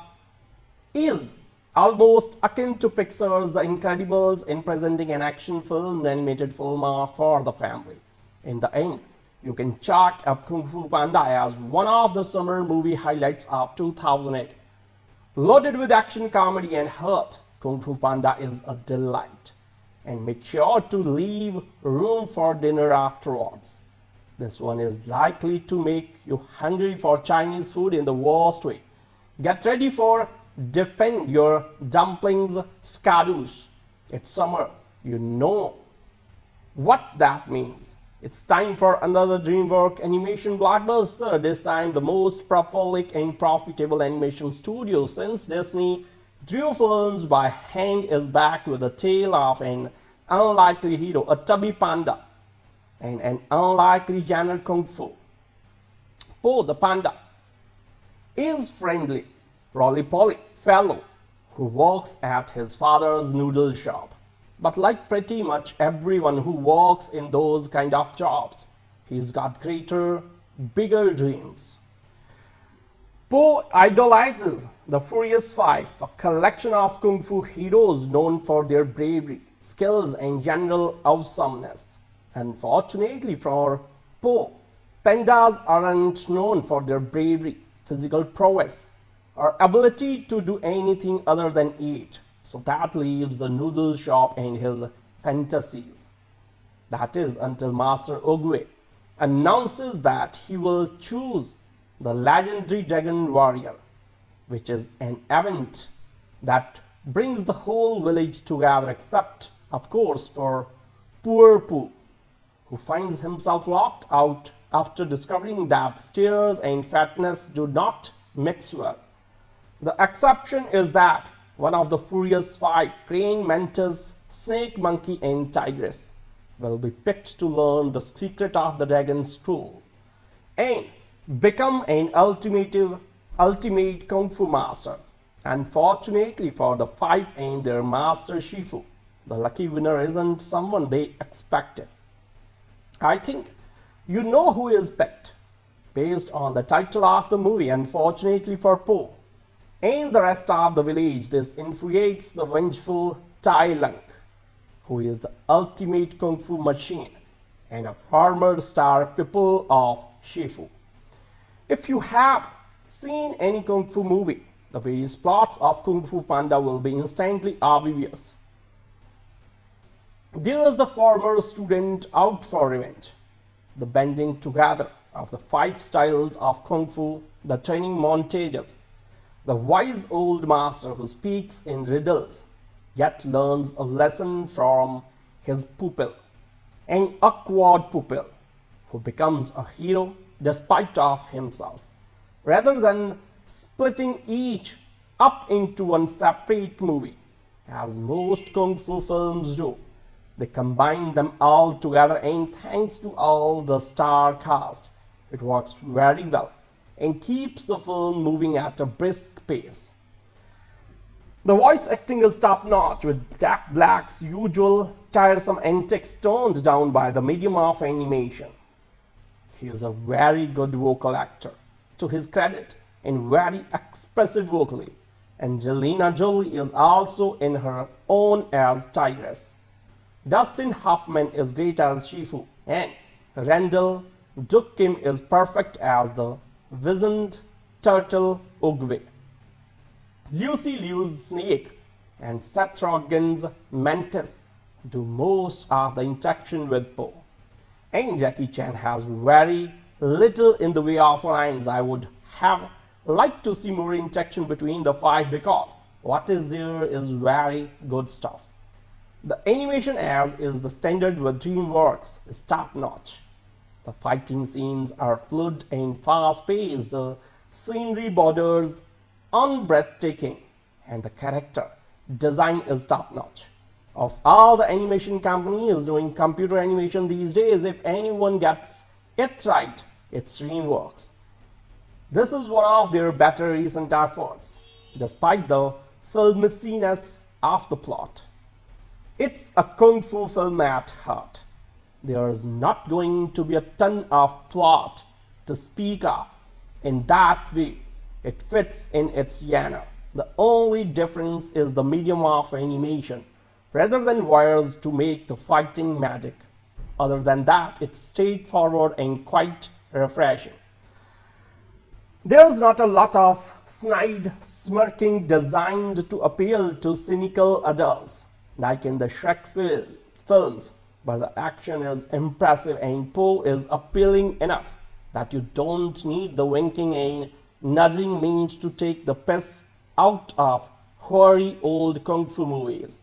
is almost akin to Pixar's The Incredibles in presenting an action film, animated film uh, for the family. In the end, you can chalk up Kung Fu Panda as one of the summer movie highlights of 2008. Loaded with action, comedy and heart, Kung Fu Panda is a delight. And make sure to leave room for dinner afterwards. This one is likely to make you hungry for Chinese food in the worst way. Get ready for defend your dumplings skadoosh. It's summer. You know what that means. It's time for another DreamWorks animation blockbuster. This time the most prolific and profitable animation studio since Disney drew films by hand is back with the tale of an unlikely hero, a chubby panda, and an unlikely genre kung fu. Po the panda is friendly roly-poly fellow who works at his father's noodle shop. But like pretty much everyone who works in those kind of jobs, he's got greater, bigger dreams. Po idolizes the Furious Five, a collection of kung fu heroes known for their bravery, skills, and general awesomeness. Unfortunately for Po, pandas aren't known for their bravery, physical prowess, or ability to do anything other than eat. So that leaves the noodle shop and his fantasies. That is until Master Oogway announces that he will choose the legendary Dragon Warrior, which is an event that brings the whole village together except, of course, for poor Po, who finds himself locked out after discovering that stairs and fatness do not mix well. The exception is that one of the Furious Five, Crane, Mantis, Snake, Monkey, and Tigress, will be picked to learn the secret of the dragon's scroll and become an ultimate, ultimate Kung Fu master. Unfortunately for the five and their master Shifu, the lucky winner isn't someone they expected. I think you know who is picked based on the title of the movie. Unfortunately for Po, and the rest of the village, this infuriates the vengeful Tai Lung, who is the ultimate kung fu machine and a former star pupil of Shifu. If you have seen any kung fu movie, the various plots of Kung Fu Panda will be instantly obvious. There is the former student out for revenge, the bending together of the five styles of Kung Fu, the training montages, the wise old master who speaks in riddles, yet learns a lesson from his pupil, an awkward pupil who becomes a hero despite of himself, rather than splitting each up into one separate movie, as most kung fu films do. They combine them all together and thanks to all the star cast, it works very well and keeps the film moving at a brisk pace. The voice acting is top notch with Jack Black's usual tiresome antics toned down by the medium of animation. He is a very good vocal actor, to his credit in very expressive vocally. Angelina Jolie is also in her own as Tigress. Dustin Hoffman is great as Shifu and Randall Duke Kim is perfect as the wizened turtle Oogway. Lucy Liu's Snake and Seth Rogen's Mantis do most of the interaction with Po. And Jackie Chan has very little in the way of lines. I would have liked to see more interaction between the five because what is there is very good stuff. The animation as is the standard with DreamWorks is top notch. The fighting scenes are fluid and fast paced. The scenery borders unbreathtaking and the character design is top notch. Of all the animation companies doing computer animation these days, if anyone gets it right, it's DreamWorks. This is one of their better recent efforts, despite the filmishness of the plot. It's a kung fu film at heart. There is not going to be a ton of plot to speak of. In that way, it fits in its genre. The only difference is the medium of animation, rather than wires to make the fighting magic. Other than that, it's straightforward and quite refreshing. There's not a lot of snide smirking designed to appeal to cynical adults, like in the Shrek fil films, but the action is impressive and Po is appealing enough that you don't need the winking and nudging means to take the piss out of hoary old kung fu movies.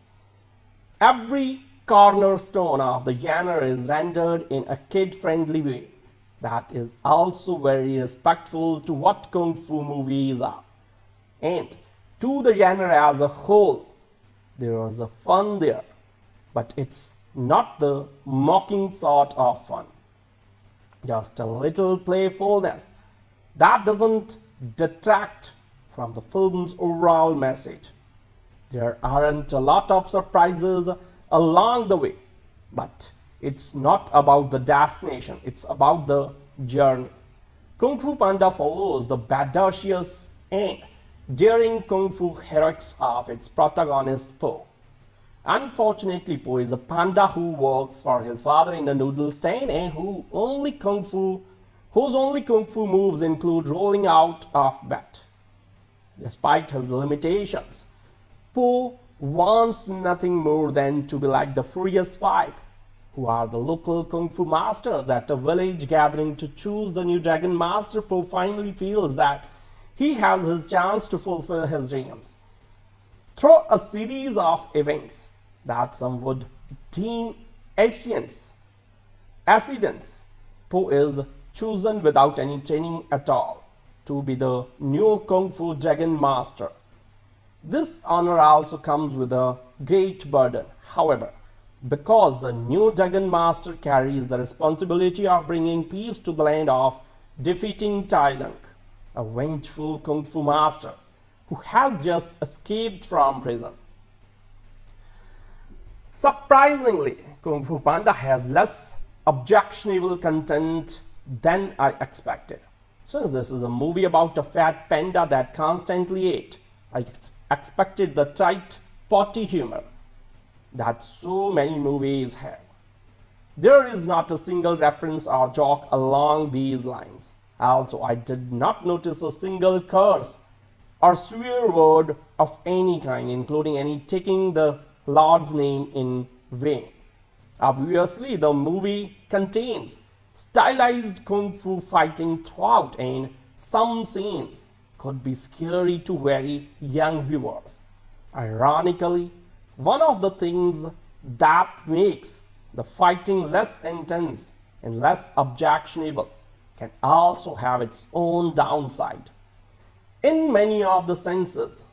Every cornerstone of the genre is rendered in a kid-friendly way that is also very respectful to what kung fu movies are. And to the genre as a whole, there is a fun there, but it's not the mocking sort of fun. Just a little playfulness that doesn't detract from the film's overall message. There aren't a lot of surprises along the way, but it's not about the destination, it's about the journey. Kung Fu Panda follows the audacious and daring kung fu heroics of its protagonist Po. Unfortunately, Po is a panda who works for his father in a noodle stand and who only kung fu whose only kung fu moves include rolling out of bed. Despite his limitations, Po wants nothing more than to be like the Furious Five, who are the local kung fu masters at a village gathering to choose the new dragon master. Po finally feels that he has his chance to fulfill his dreams. Through a series of events that some would deem accidents, accidents, Po is chosen without any training at all to be the new Kung Fu Dragon Master. This honor also comes with a great burden. However, because the new Dragon Master carries the responsibility of bringing peace to the land of defeating Tai Lung, a vengeful Kung Fu master who has just escaped from prison. Surprisingly, Kung Fu Panda has less objectionable content than I expected. Since this is a movie about a fat panda that constantly ate, I ex expected the tight, potty humor that so many movies have. There is not a single reference or joke along these lines. Also, I did not notice a single curse or swear word of any kind, including any taking the Lord's name in vain. Obviously, the movie contains stylized kung fu fighting throughout and some scenes could be scary to very young viewers. Ironically, one of the things that makes the fighting less intense and less objectionable can also have its own downside. In many of the senses,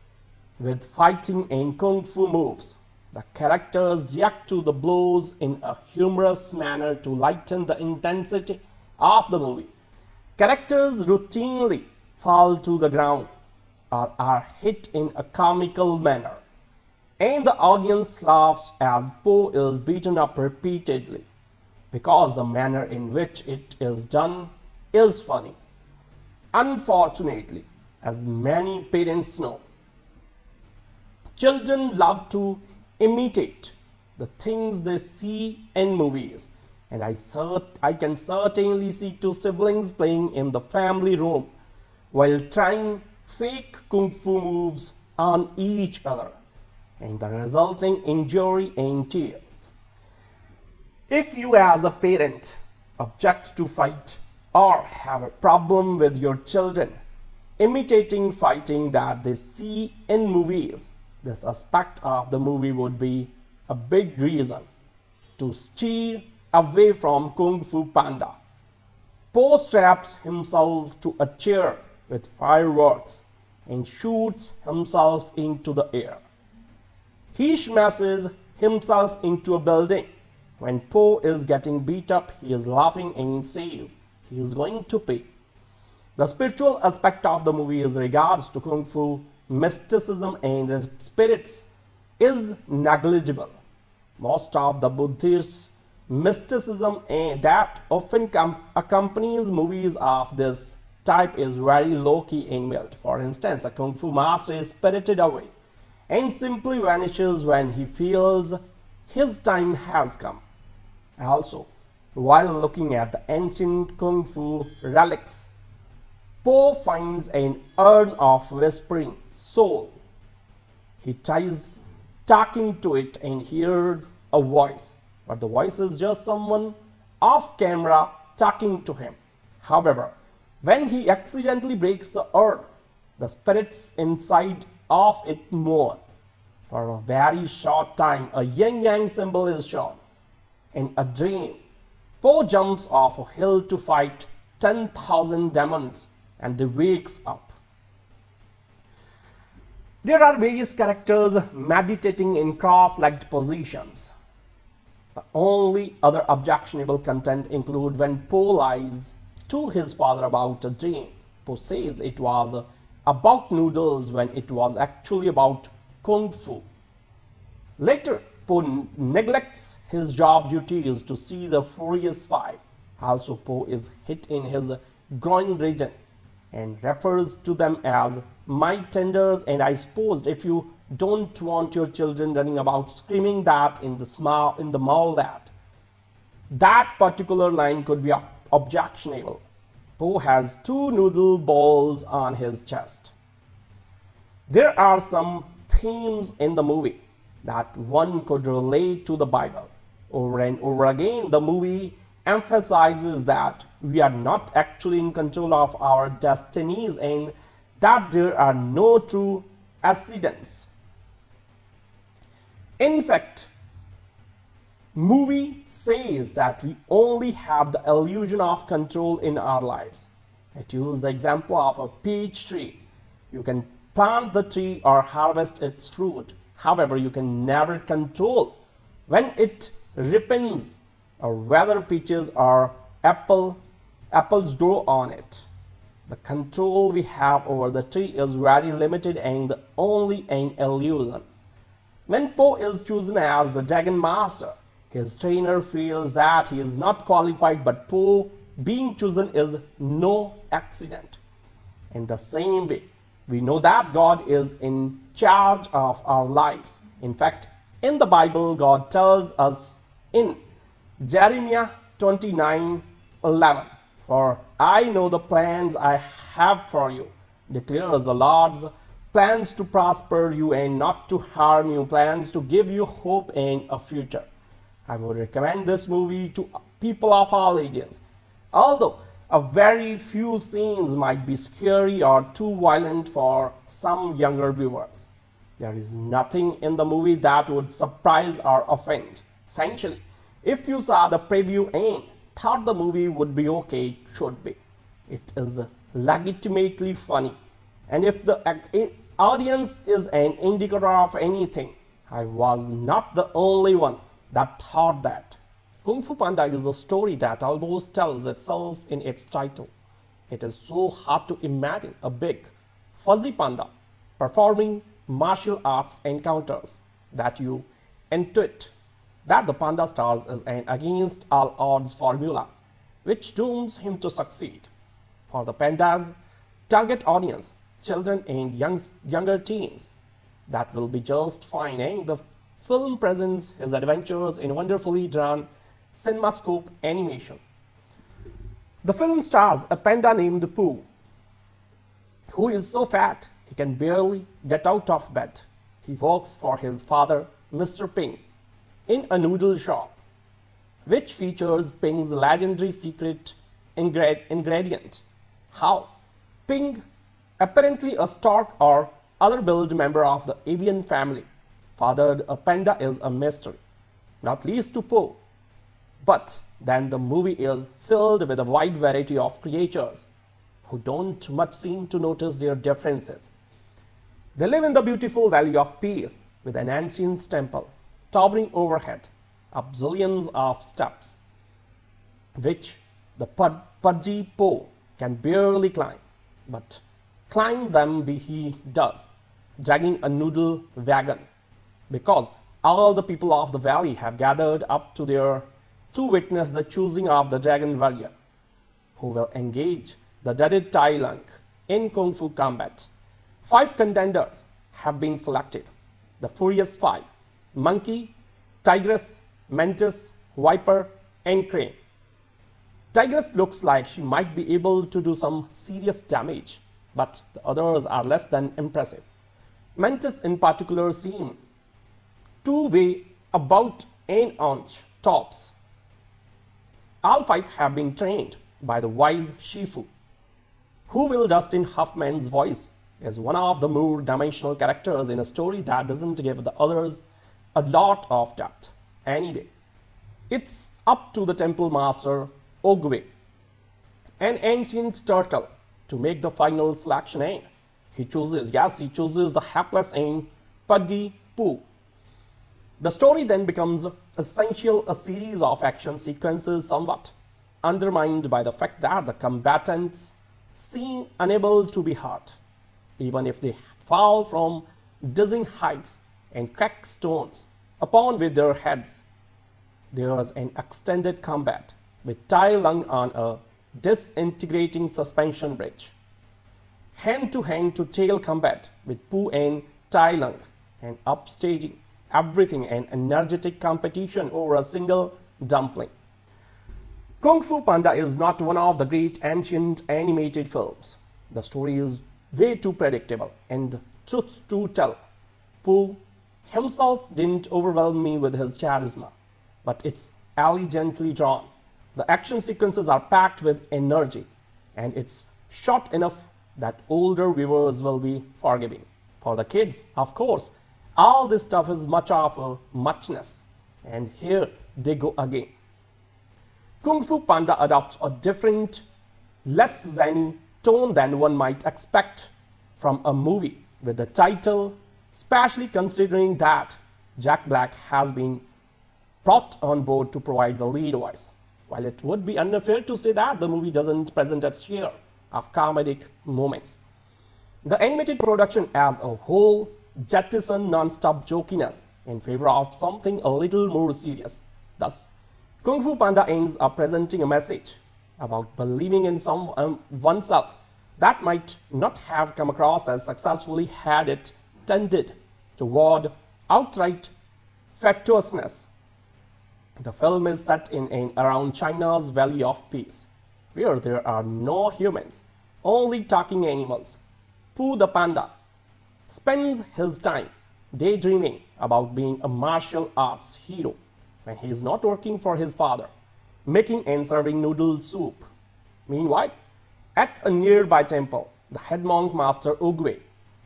with fighting and kung fu moves, the characters react to the blows in a humorous manner to lighten the intensity of the movie. Characters routinely fall to the ground or are hit in a comical manner, and the audience laughs as Po is beaten up repeatedly because the manner in which it is done is funny. Unfortunately, as many parents know, children love to imitate the things they see in movies. And I, I can certainly see two siblings playing in the family room while trying fake kung fu moves on each other and the resulting injury and tears. If you as a parent object to fight or have a problem with your children imitating fighting that they see in movies, this aspect of the movie would be a big reason to steer away from Kung Fu Panda. Po straps himself to a chair with fireworks and shoots himself into the air. He smashes himself into a building. When Po is getting beat up, he is laughing and says he is going to pay. The spiritual aspect of the movie is regards to Kung Fu, mysticism and spirits is negligible. Most of the Buddhist mysticism that often accompanies movies of this type is very low-key and mild. For instance, a Kung Fu master is spirited away and simply vanishes when he feels his time has come. Also, while looking at the ancient Kung Fu relics, Po finds an urn of whispering soul. He tries talking to it and hears a voice, but the voice is just someone off camera talking to him. However, when he accidentally breaks the urn, the spirits inside of it more. For a very short time, a yin-yang symbol is shown. In a dream, Po jumps off a hill to fight 10,000 demons and he wakes up. There are various characters meditating in cross-legged positions. The only other objectionable content include when Po lies to his father about a dream. Po says it was about noodles when it was actually about kung fu. Later, Po neglects his job duties to see the Furious Five. Also, Po is hit in his groin region and refers to them as my tenders and I suppose if you don't want your children running about screaming that in the small in the mall that that particular line could be objectionable. Po has two noodle balls on his chest. There are some themes in the movie that one could relate to the Bible. Over and over again, the movie emphasizes that we are not actually in control of our destinies and that there are no true accidents. In fact, movie says that we only have the illusion of control in our lives. It uses the example of a peach tree. You can plant the tree or harvest its fruit. However, you can never control when it ripens or whether peaches or apple apples grow on it. The control we have over the tree is very limited and the only an illusion. When Po is chosen as the Dragon Master, his trainer feels that he is not qualified, but Po being chosen is no accident. In the same way, we know that God is in charge of our lives. In fact, in the Bible, God tells us in Jeremiah 29 11, For I know the plans I have for you, declares the Lord's plans to prosper you and not to harm you, plans to give you hope and a future. I would recommend this movie to people of all ages. Although a very few scenes might be scary or too violent for some younger viewers. There is nothing in the movie that would surprise or offend. Essentially, if you saw the preview and thought the movie would be okay, it should be. It is legitimately funny. And if the audience is an indicator of anything, I was not the only one that thought that. Kung Fu Panda is a story that almost tells itself in its title. It is so hard to imagine a big, fuzzy panda performing martial arts encounters that you intuit that the panda stars is an against all odds formula which dooms him to succeed. For the pandas, target audience, children and young, younger teens. That will be just fine. And the film presents his adventures in wonderfully drawn cinemascope animation. The film stars a panda named Pooh, who is so fat he can barely get out of bed. He works for his father, Mr. Ping, in a noodle shop, which features Ping's legendary secret ingredient. How? Ping, apparently a stork or other build member of the avian family, fathered a panda is a mystery, not least to Pooh. But then the movie is filled with a wide variety of creatures who don't much seem to notice their differences. They live in the beautiful Valley of Peace with an ancient temple towering overhead, up zillions of steps, which the pudgy Pooh can barely climb. But climb them be he does, dragging a noodle wagon, because all the people of the valley have gathered up to there to witness the choosing of the dragon warrior, who will engage the dreaded Tai Lung in Kung Fu combat. Five contenders have been selected. The Furious Five, Monkey, Tigress, Mantis, Viper, and Crane. Tigress looks like she might be able to do some serious damage, but the others are less than impressive. Mantis in particular seem to weigh about an inch tops all five have been trained by the wise Shifu. Who will Dustin Hoffman's voice as one of the more dimensional characters in a story that doesn't give the others a lot of depth. Anyway, it's up to the temple master Oogway, an ancient turtle, to make the final selection and he chooses, yes, he chooses the hapless and pudgy Pooh the story then becomes essential a series of action sequences somewhat undermined by the fact that the combatants seem unable to be hurt, even if they fall from dizzying heights and crack stones upon with their heads. There was an extended combat with Tai Lung on a disintegrating suspension bridge. Hand-to-hand to tail combat with Pooh and Tai Lung and upstaging everything an energetic competition over a single dumpling. Kung Fu Panda is not one of the great ancient animated films. The story is way too predictable and truth to tell. Pooh himself didn't overwhelm me with his charisma, but it's elegantly drawn. The action sequences are packed with energy and it's short enough that older viewers will be forgiving. For the kids, of course, all this stuff is much of a muchness. And here they go again. Kung Fu Panda adopts a different, less zany tone than one might expect from a movie with the title, especially considering that Jack Black has been brought on board to provide the lead voice. While it would be unfair to say that the movie doesn't present its share of comedic moments. The animated production as a whole jettison non-stop jokiness in favor of something a little more serious. Thus, Kung Fu Panda ends up presenting a message about believing in some um, oneself that might not have come across as successfully had it tended toward outright fatuousness. The film is set in and around China's Valley of Peace, where there are no humans, only talking animals. Pooh the panda spends his time daydreaming about being a martial arts hero when he is not working for his father, making and serving noodle soup. Meanwhile, at a nearby temple, the head monk master Oogway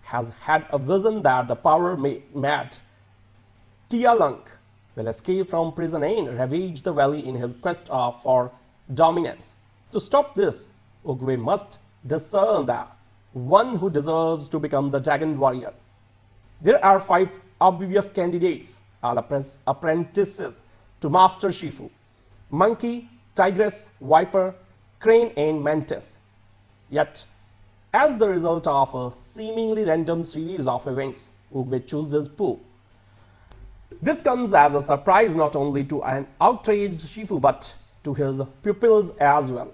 has had a vision that the power mad Tai Lung will escape from prison and ravage the valley in his quest for dominance. To stop this, Oogway must discern that one who deserves to become the dragon warrior. There are five obvious candidates, apprentices to Master Shifu. Monkey, Tigress, Viper, Crane and Mantis. Yet, as the result of a seemingly random series of events, Oogway chooses Pooh. This comes as a surprise not only to an outraged Shifu but to his pupils as well.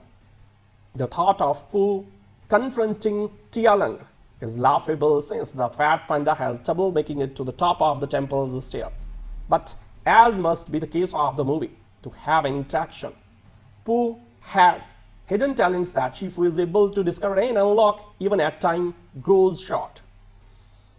The thought of Pooh confronting Is laughable since the fat panda has trouble making it to the top of the temple's stairs. But as must be the case of the movie, to have interaction, Po has hidden talents that Shifu is able to discover and unlock even at time grows short.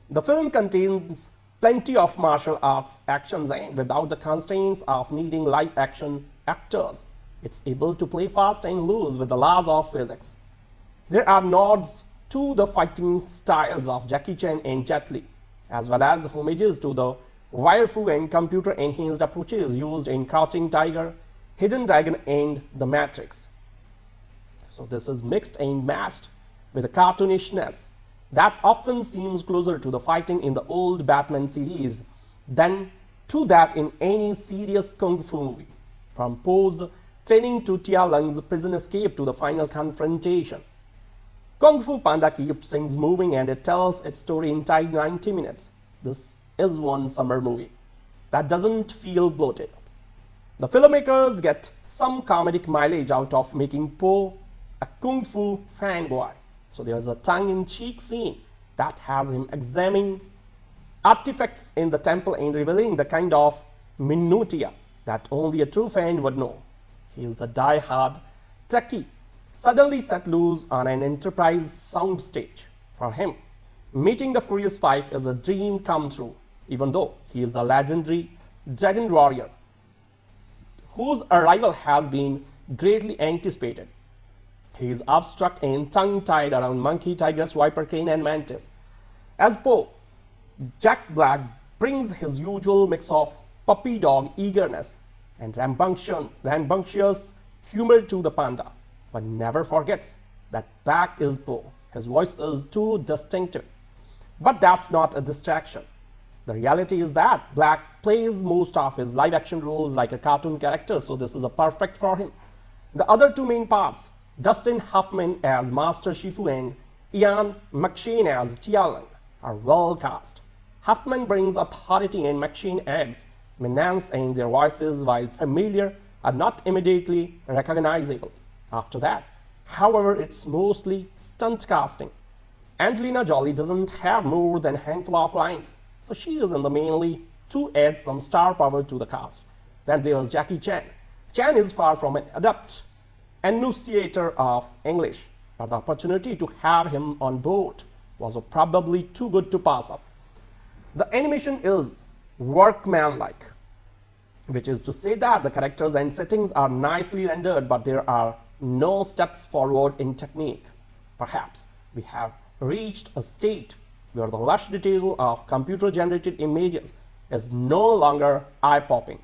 The film contains plenty of martial arts actions and without the constraints of needing live action actors, it's able to play fast and loose with the laws of physics. There are nods to the fighting styles of Jackie Chan and Jet Li, as well as homages to the wire-fu and computer-enhanced approaches used in Crouching Tiger, Hidden Dragon and The Matrix. So this is mixed and matched with a cartoonishness that often seems closer to the fighting in the old Batman series than to that in any serious kung fu movie, from Po's training to Tai Lung's prison escape to the final confrontation. Kung Fu Panda keeps things moving and it tells its story in tight 90 minutes. This is one summer movie that doesn't feel bloated. The filmmakers get some comedic mileage out of making Po a kung fu fanboy. So there's a tongue-in-cheek scene that has him examining artifacts in the temple and revealing the kind of minutia that only a true fan would know. He is the die-hard techie suddenly set loose on an enterprise soundstage. For him, meeting the Furious Five is a dream come true, even though he is the legendary Dragon Warrior, whose arrival has been greatly anticipated. He is abstract and tongue-tied around Monkey, Tigress, Viper, Crane, and Mantis. As Po, Jack Black brings his usual mix of puppy dog eagerness and rambunctious humor to the panda, but never forgets that Black is Po. His voice is too distinctive. But that's not a distraction. The reality is that Black plays most of his live action roles like a cartoon character, so this is a perfect for him. The other two main parts, Dustin Hoffman as Master Shifu and Ian McShane as Tai Lung, are well cast. Hoffman brings authority and McShane adds menace in their voices while familiar are not immediately recognizable. After that, however, it's mostly stunt casting. Angelina Jolie doesn't have more than a handful of lines, so she is in the mainly to add some star power to the cast. Then there's Jackie Chan. Chan is far from an adept enunciator of English, but the opportunity to have him on board was probably too good to pass up. The animation is workmanlike, which is to say that the characters and settings are nicely rendered, but there are no steps forward in technique. Perhaps we have reached a state where the lush detail of computer-generated images is no longer eye-popping.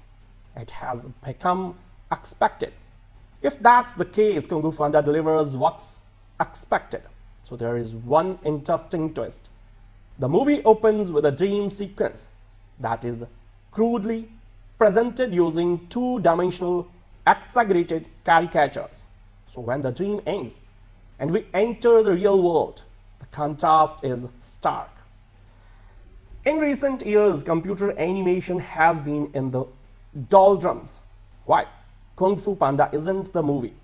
It has become expected. If that's the case, Kung Fu Panda delivers what's expected. So there is one interesting twist. The movie opens with a dream sequence that is crudely presented using two-dimensional exaggerated caricatures. So when the dream ends and we enter the real world, the contrast is stark. In recent years, computer animation has been in the doldrums. Why? Kung Fu Panda isn't the movie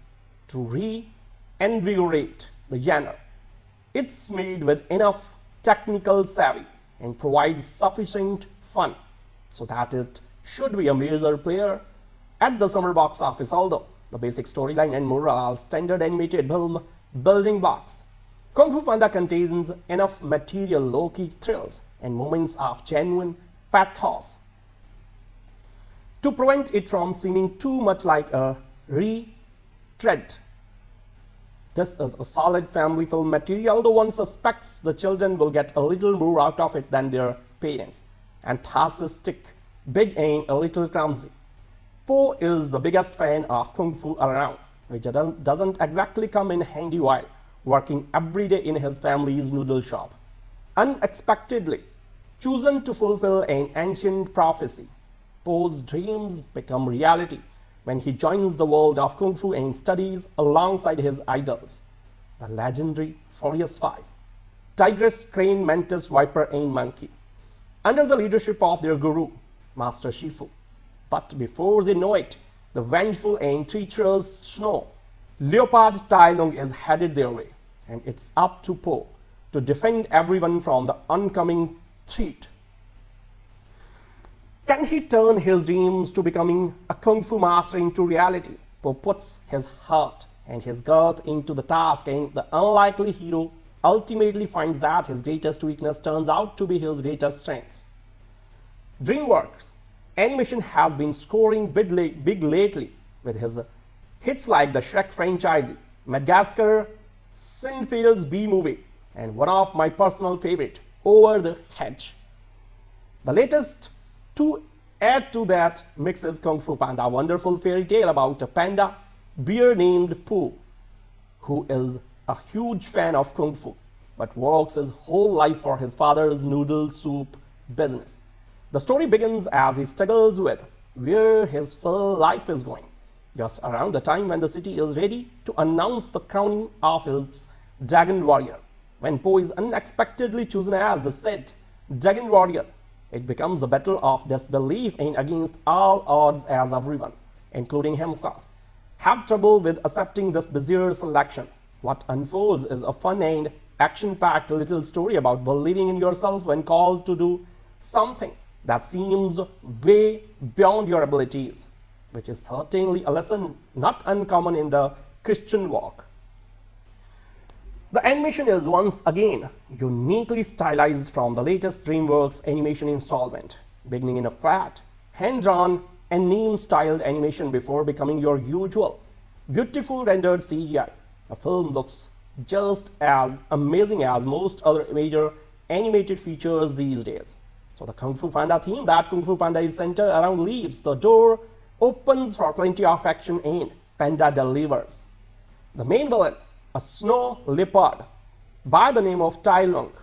to reinvigorate the genre. It's made with enough technical savvy and provides sufficient fun so that it should be a major player at the summer box office although the basic storyline and moral are standard animated film building blocks. Kung Fu Panda contains enough material low-key thrills and moments of genuine pathos to prevent it from seeming too much like a retread. This is a solid family film material, though one suspects the children will get a little more out of it than their parents, and passes stick big and a little clumsy. Po is the biggest fan of Kung Fu around, which doesn't exactly come in handy while working every day in his family's noodle shop. Unexpectedly, chosen to fulfill an ancient prophecy, Po's dreams become reality when he joins the world of Kung Fu and studies alongside his idols, the legendary Furious Five, Tigress, Crane, Mantis, Viper, and Monkey, under the leadership of their guru, Master Shifu. But before they know it, the vengeful and treacherous Snow Leopard Tai Lung is headed their way. and it's up to Po to defend everyone from the oncoming threat. Can he turn his dreams to becoming a kung fu master into reality? Po puts his heart and his girth into the task and the unlikely hero ultimately finds that his greatest weakness turns out to be his greatest strength. DreamWorks animation has been scoring big, big lately with his hits like the Shrek franchise, Madagascar, Seinfeld's Bee Movie, and one of my personal favorite, Over the Hedge. The latest to add to that mix is Kung Fu Panda, a wonderful fairy tale about a panda bear named Pooh, who is a huge fan of Kung Fu, but works his whole life for his father's noodle soup business. The story begins as he struggles with where his full life is going just around the time when the city is ready to announce the crowning of its Dragon Warrior. When Po is unexpectedly chosen as the said Dragon Warrior, it becomes a battle of disbelief and against all odds as everyone, including himself, have trouble with accepting this bizarre selection. What unfolds is a fun and action-packed little story about believing in yourself when called to do something that seems way beyond your abilities which is certainly a lesson not uncommon in the Christian walk. The animation is once again uniquely stylized from the latest DreamWorks animation installment, beginning in a flat, hand-drawn, and neem-styled animation before becoming your usual, beautiful rendered CGI. The film looks just as amazing as most other major animated features these days. So the Kung Fu Panda theme that Kung Fu Panda is centered around leaves the door opens for plenty of action and Panda delivers. The main villain, a snow leopard by the name of Tai Lung,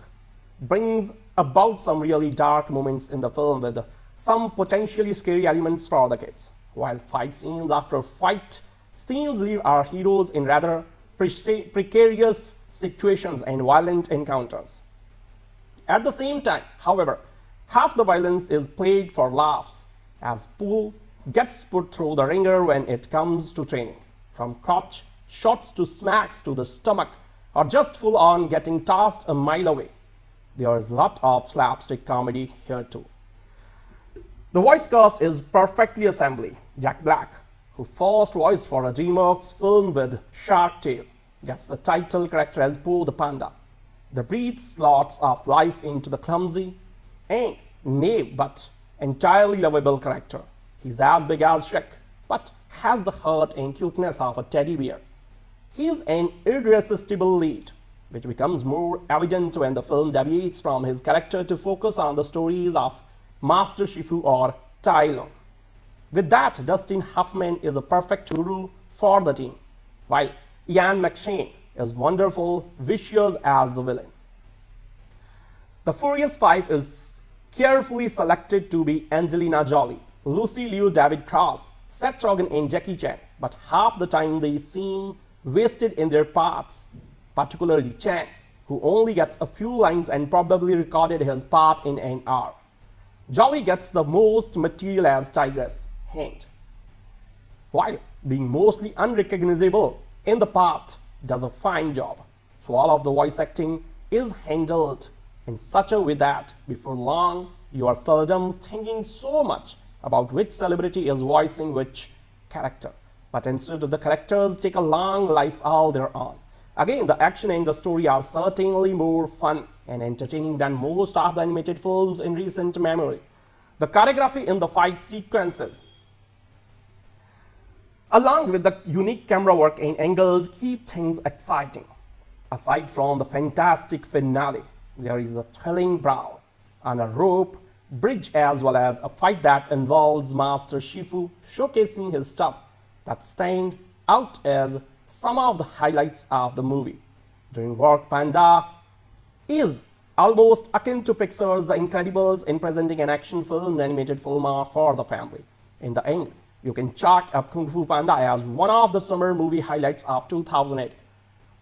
brings about some really dark moments in the film with some potentially scary elements for the kids. While fight scenes after fight scenes leave our heroes in rather precarious situations and violent encounters. At the same time, however, half the violence is played for laughs as Pooh gets put through the ringer when it comes to training. From crotch shots to smacks to the stomach or just full on getting tossed a mile away. There is a lot of slapstick comedy here too. The voice cast is perfectly assembled. Jack Black, who first voiced for a DreamWorks film with Shark Tale, gets the title character as Po the Panda. The breathes lots of life into the clumsy and nay, but entirely lovable character. He's as big as Shrek, but has the heart and cuteness of a teddy bear. He's an irresistible lead, which becomes more evident when the film deviates from his character to focus on the stories of Master Shifu or Tai Lung. With that, Dustin Hoffman is a perfect guru for the team, while Ian McShane is wonderful, vicious as the villain. The Furious Five is carefully selected to be Angelina Jolie, Lucy Liu, David Cross, Seth Rogen, and Jackie Chan, but half the time they seem wasted in their parts, particularly Chan, who only gets a few lines and probably recorded his part in an hour. Jolie gets the most material as Tigress, hint. While being mostly unrecognizable in the part, does a fine job. So all of the voice acting is handled in such a way that before long you are seldom thinking so much about which celebrity is voicing which character. But instead, the characters take a long life all their own. Again, the action and the story are certainly more fun and entertaining than most of the animated films in recent memory. The choreography in the fight sequences, along with the unique camera work and angles, keep things exciting. Aside from the fantastic finale, there is a thrilling brawl on a rope bridge as well as a fight that involves Master Shifu showcasing his stuff that stand out as some of the highlights of the movie. DreamWorks Panda is almost akin to Pixar's The Incredibles in presenting an action film animated film uh, for the family. In the end, you can chalk up Kung Fu Panda as one of the summer movie highlights of 2008.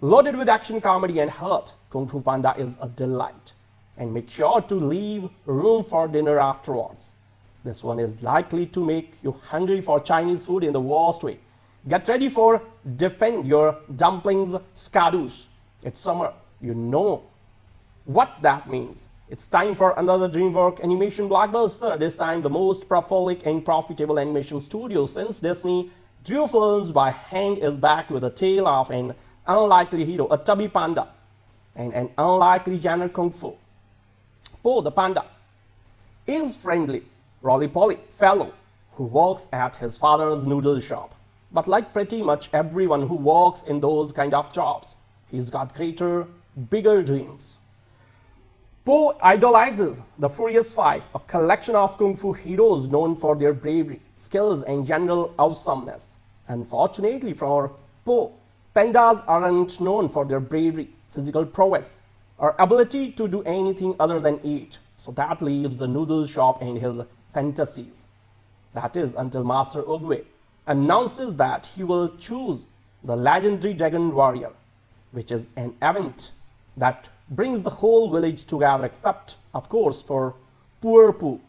Loaded with action, comedy, and heart, Kung Fu Panda is a delight and make sure to leave room for dinner afterwards. This one is likely to make you hungry for Chinese food in the worst way. Get ready for defend your dumplings skadoosh It's summer. You know what that means. It's time for another DreamWorks animation blockbuster. This time, the most prolific and profitable animation studio since Disney drew films by hand is back with a tale of an unlikely hero, a tubby panda, and an unlikely genre kung fu. Po the panda is friendly, roly-poly fellow who works at his father's noodle shop. But like pretty much everyone who works in those kind of jobs, he's got greater, bigger dreams. Po idolizes the Furious Five, a collection of kung fu heroes known for their bravery, skills, and general awesomeness. Unfortunately for Po, pandas aren't known for their bravery, physical prowess, or ability to do anything other than eat. So that leaves the noodle shop and his fantasies. That is until Master Oogway announces that he will choose the legendary Dragon Warrior, which is an event that brings the whole village together except, of course, for poor Pooh,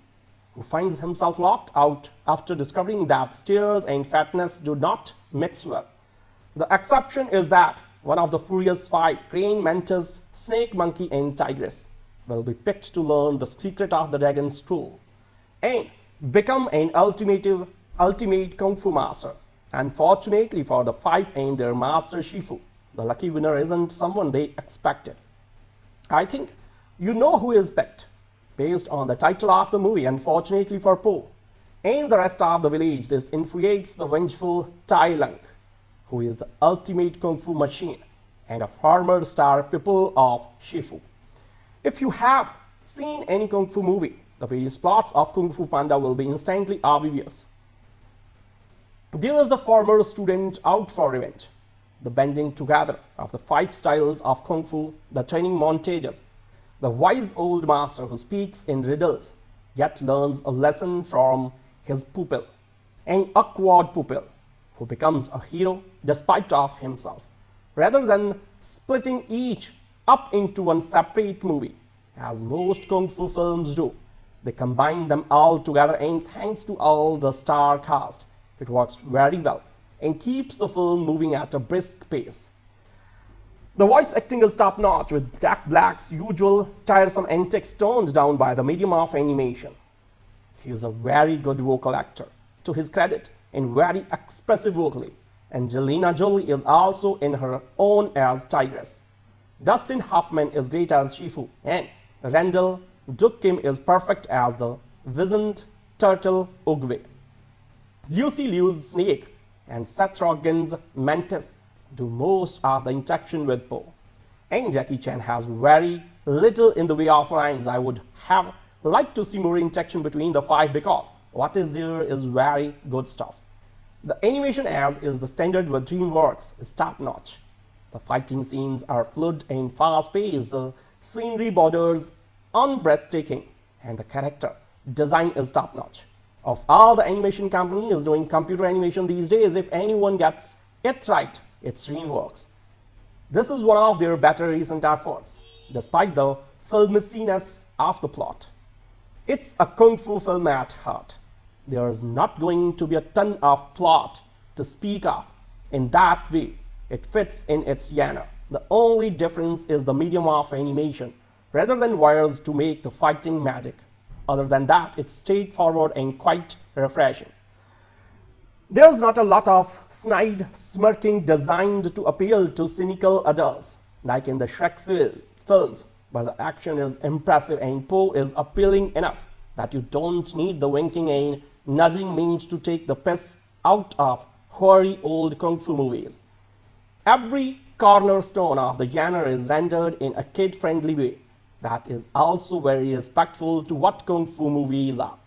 who finds himself locked out after discovering that stairs and fatness do not mix well. The exception is that one of the Furious Five, Crane, Mantis, Snake, Monkey, and Tigress, will be picked to learn the secret of the dragon's scroll and become an ultimate, ultimate Kung Fu master. Unfortunately for the five and their master Shifu, the lucky winner isn't someone they expected. I think you know who is picked, based on the title of the movie, unfortunately for Po. And the rest of the village, this infuriates the vengeful Tai Lung, who is the ultimate Kung Fu machine and a former star pupil of Shifu. If you have seen any Kung Fu movie, the various plots of Kung Fu Panda will be instantly obvious. There is the former student out for revenge, the bending together of the five styles of Kung Fu, the training montages, the wise old master who speaks in riddles, yet learns a lesson from his pupil, an awkward pupil who becomes a hero despite of himself, rather than splitting each up into one separate movie, as most Kung Fu films do. They combine them all together and thanks to all the star cast, it works very well and keeps the film moving at a brisk pace. The voice acting is top notch with Jack Black's usual tiresome antics toned down by the medium of animation. He is a very good vocal actor, to his credit, and very expressive vocally. Angelina Jolie is also in her own as Tigress. Dustin Hoffman is great as Shifu, and Randall Duke Kim is perfect as the wizened turtle Oogway. Lucy Liu's snake and Seth Rogen's mantis do most of the interaction with Po. And Jackie Chan has very little in the way of lines. I would have liked to see more interaction between the five because what is there is very good stuff. The animation as is the standard with DreamWorks is top notch. The fighting scenes are fluid and fast paced. The scenery borders unbreathtaking and the character design is top notch. Of all the animation companies doing computer animation these days, if anyone gets it right, it's DreamWorks. This is one of their better recent efforts, despite the filmishness of the plot. It's a kung fu film at heart. There is not going to be a ton of plot to speak of. In that way, it fits in its genre. The only difference is the medium of animation rather than wires to make the fighting magic. Other than that, it's straightforward and quite refreshing. There's not a lot of snide smirking designed to appeal to cynical adults, like in the Shrek films, but the action is impressive and Po is appealing enough that you don't need the winking and nudging means to take the piss out of hoary old kung fu movies. Every cornerstone of the genre is rendered in a kid-friendly way, that is also very respectful to what Kung Fu movies are.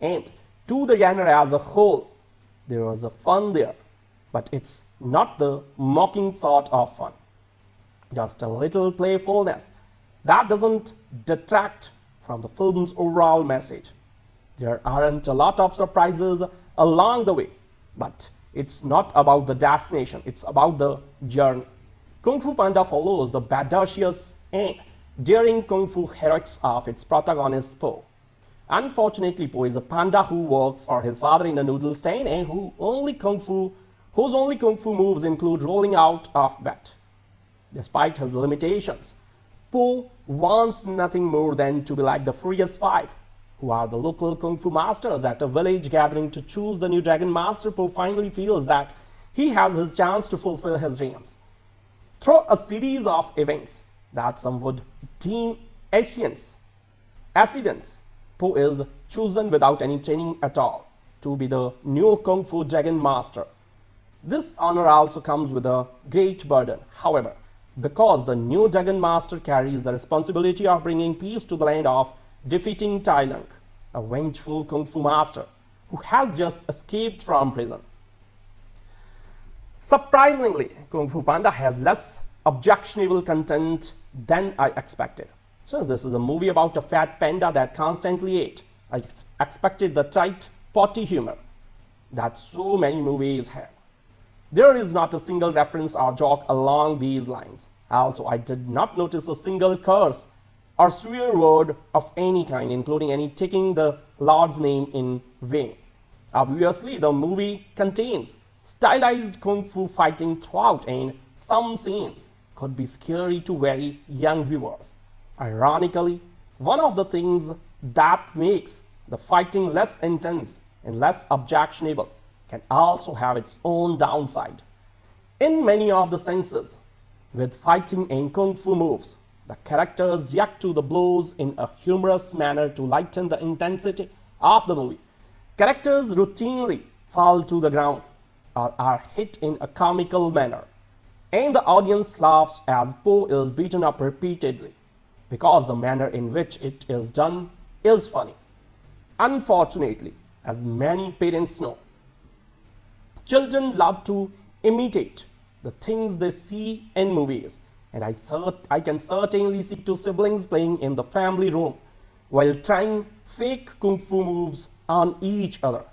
And to the genre as a whole, there was a fun there, but it's not the mocking sort of fun. Just a little playfulness. That doesn't detract from the film's overall message. There aren't a lot of surprises along the way, but it's not about the destination, it's about the journey. Kung Fu Panda follows the audacious and daring kung fu heroics of its protagonist Po. Unfortunately, Po is a panda who works for his father in a noodle stand and who only kung fu, whose only kung fu moves include rolling out of bed. Despite his limitations, Po wants nothing more than to be like the Furious Five, who are the local kung fu masters at a village gathering to choose the new Dragon Master. Po finally feels that he has his chance to fulfill his dreams. Through a series of events that some would deem accidents, accidents, Po is chosen without any training at all to be the new Kung Fu Dragon Master. This honor also comes with a great burden. However, because the new Dragon Master carries the responsibility of bringing peace to the land of defeating Tai Lung, a vengeful Kung Fu master who has just escaped from prison. Surprisingly, Kung Fu Panda has less objectionable content than I expected. Since this is a movie about a fat panda that constantly ate, I ex expected the tight, potty humor that so many movies have. There is not a single reference or joke along these lines. Also, I did not notice a single curse or swear word of any kind, including any taking the Lord's name in vain. Obviously, the movie contains stylized kung fu fighting throughout and some scenes could be scary to very young viewers. Ironically, one of the things that makes the fighting less intense and less objectionable can also have its own downside. In many of the senses, with fighting and kung fu moves, the characters react to the blows in a humorous manner to lighten the intensity of the movie. Characters routinely fall to the ground or are hit in a comical manner, and the audience laughs as Po is beaten up repeatedly because the manner in which it is done is funny. Unfortunately, as many parents know, Children love to imitate the things they see in movies, and I, cert I can certainly see two siblings playing in the family room while trying fake kung fu moves on each other,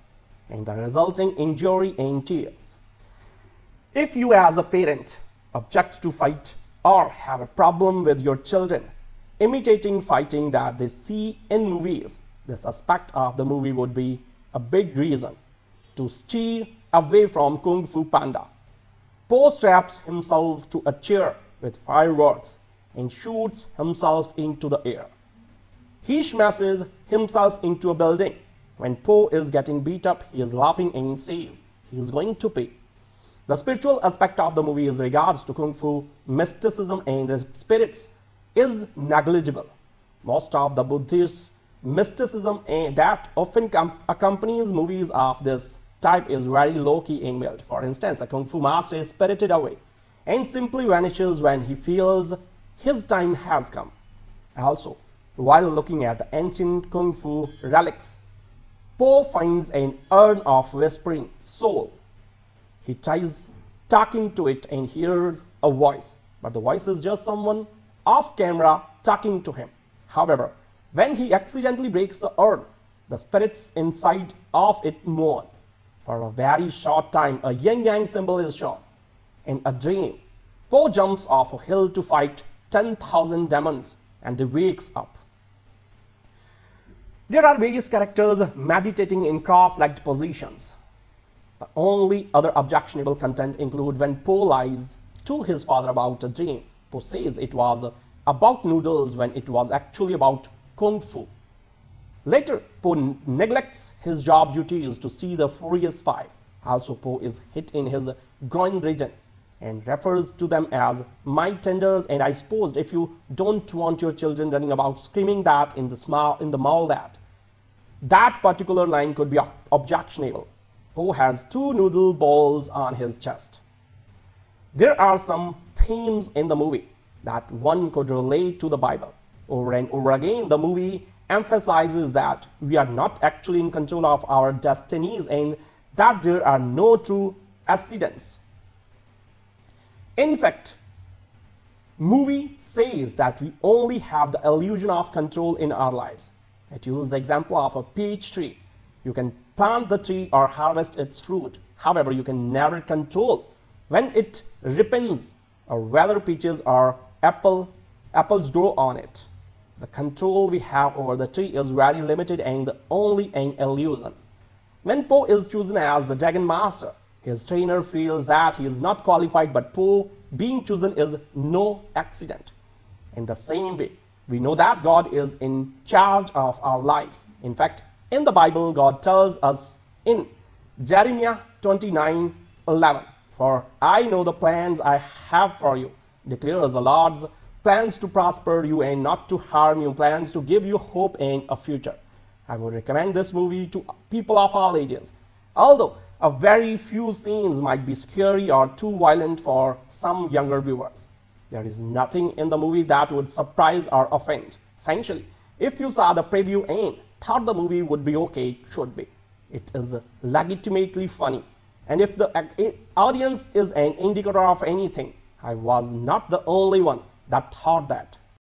and the resulting injury and tears. If you as a parent object to fight or have a problem with your children imitating fighting that they see in movies, the aspect of the movie would be a big reason to steer away from Kung Fu Panda. Po straps himself to a chair with fireworks and shoots himself into the air. He smashes himself into a building. When Po is getting beat up, he is laughing and says he is going to pay. The spiritual aspect of the movie as regards to Kung Fu, mysticism and spirits is negligible. Most of the Buddhist mysticism that often accompanies movies of this type is very low-key and mild. For instance, a Kung Fu master is spirited away and simply vanishes when he feels his time has come. Also, while looking at the ancient Kung Fu relics, Po finds an urn of whispering soul. He tries talking to it and hears a voice, but the voice is just someone off camera talking to him. However, when he accidentally breaks the urn, the spirits inside of it mourn. For a very short time, a yin-yang symbol is shown. In a dream, Po jumps off a hill to fight 10,000 demons and he wakes up. There are various characters meditating in cross-legged positions. The only other objectionable content include when Po lies to his father about a dream. Po says it was about noodles when it was actually about kung fu. Later, Po neglects his job duties to see the Furious Five. Also, Po is hit in his groin region and refers to them as my tenders and I suppose if you don't want your children running about screaming that in the small in the mall that that particular line could be objectionable. who has two noodle balls on his chest. There are some themes in the movie that one could relate to the Bible. Over and over again, the movie emphasizes that we are not actually in control of our destinies and that there are no true accidents. In fact, movie says that we only have the illusion of control in our lives. It uses the example of a peach tree. You can plant the tree or harvest its fruit. However, you can never control when it ripens or whether peaches or apple apples grow on it. The control we have over the tree is very limited and the only an illusion. When Po is chosen as the Dragon Master, His trainer feels that he is not qualified, but Po being chosen is no accident. In the same way, we know that God is in charge of our lives. In fact, in the Bible, God tells us in Jeremiah 29 11, For I know the plans I have for you, declares the Lord's plans to prosper you and not to harm you, plans to give you hope and a future. I would recommend this movie to people of all ages. Although a very few scenes might be scary or too violent for some younger viewers. There is nothing in the movie that would surprise or offend. Essentially, if you saw the preview and thought the movie would be okay, it should be. It is legitimately funny. And if the eh, audience is an indicator of anything, I was not the only one that thought that.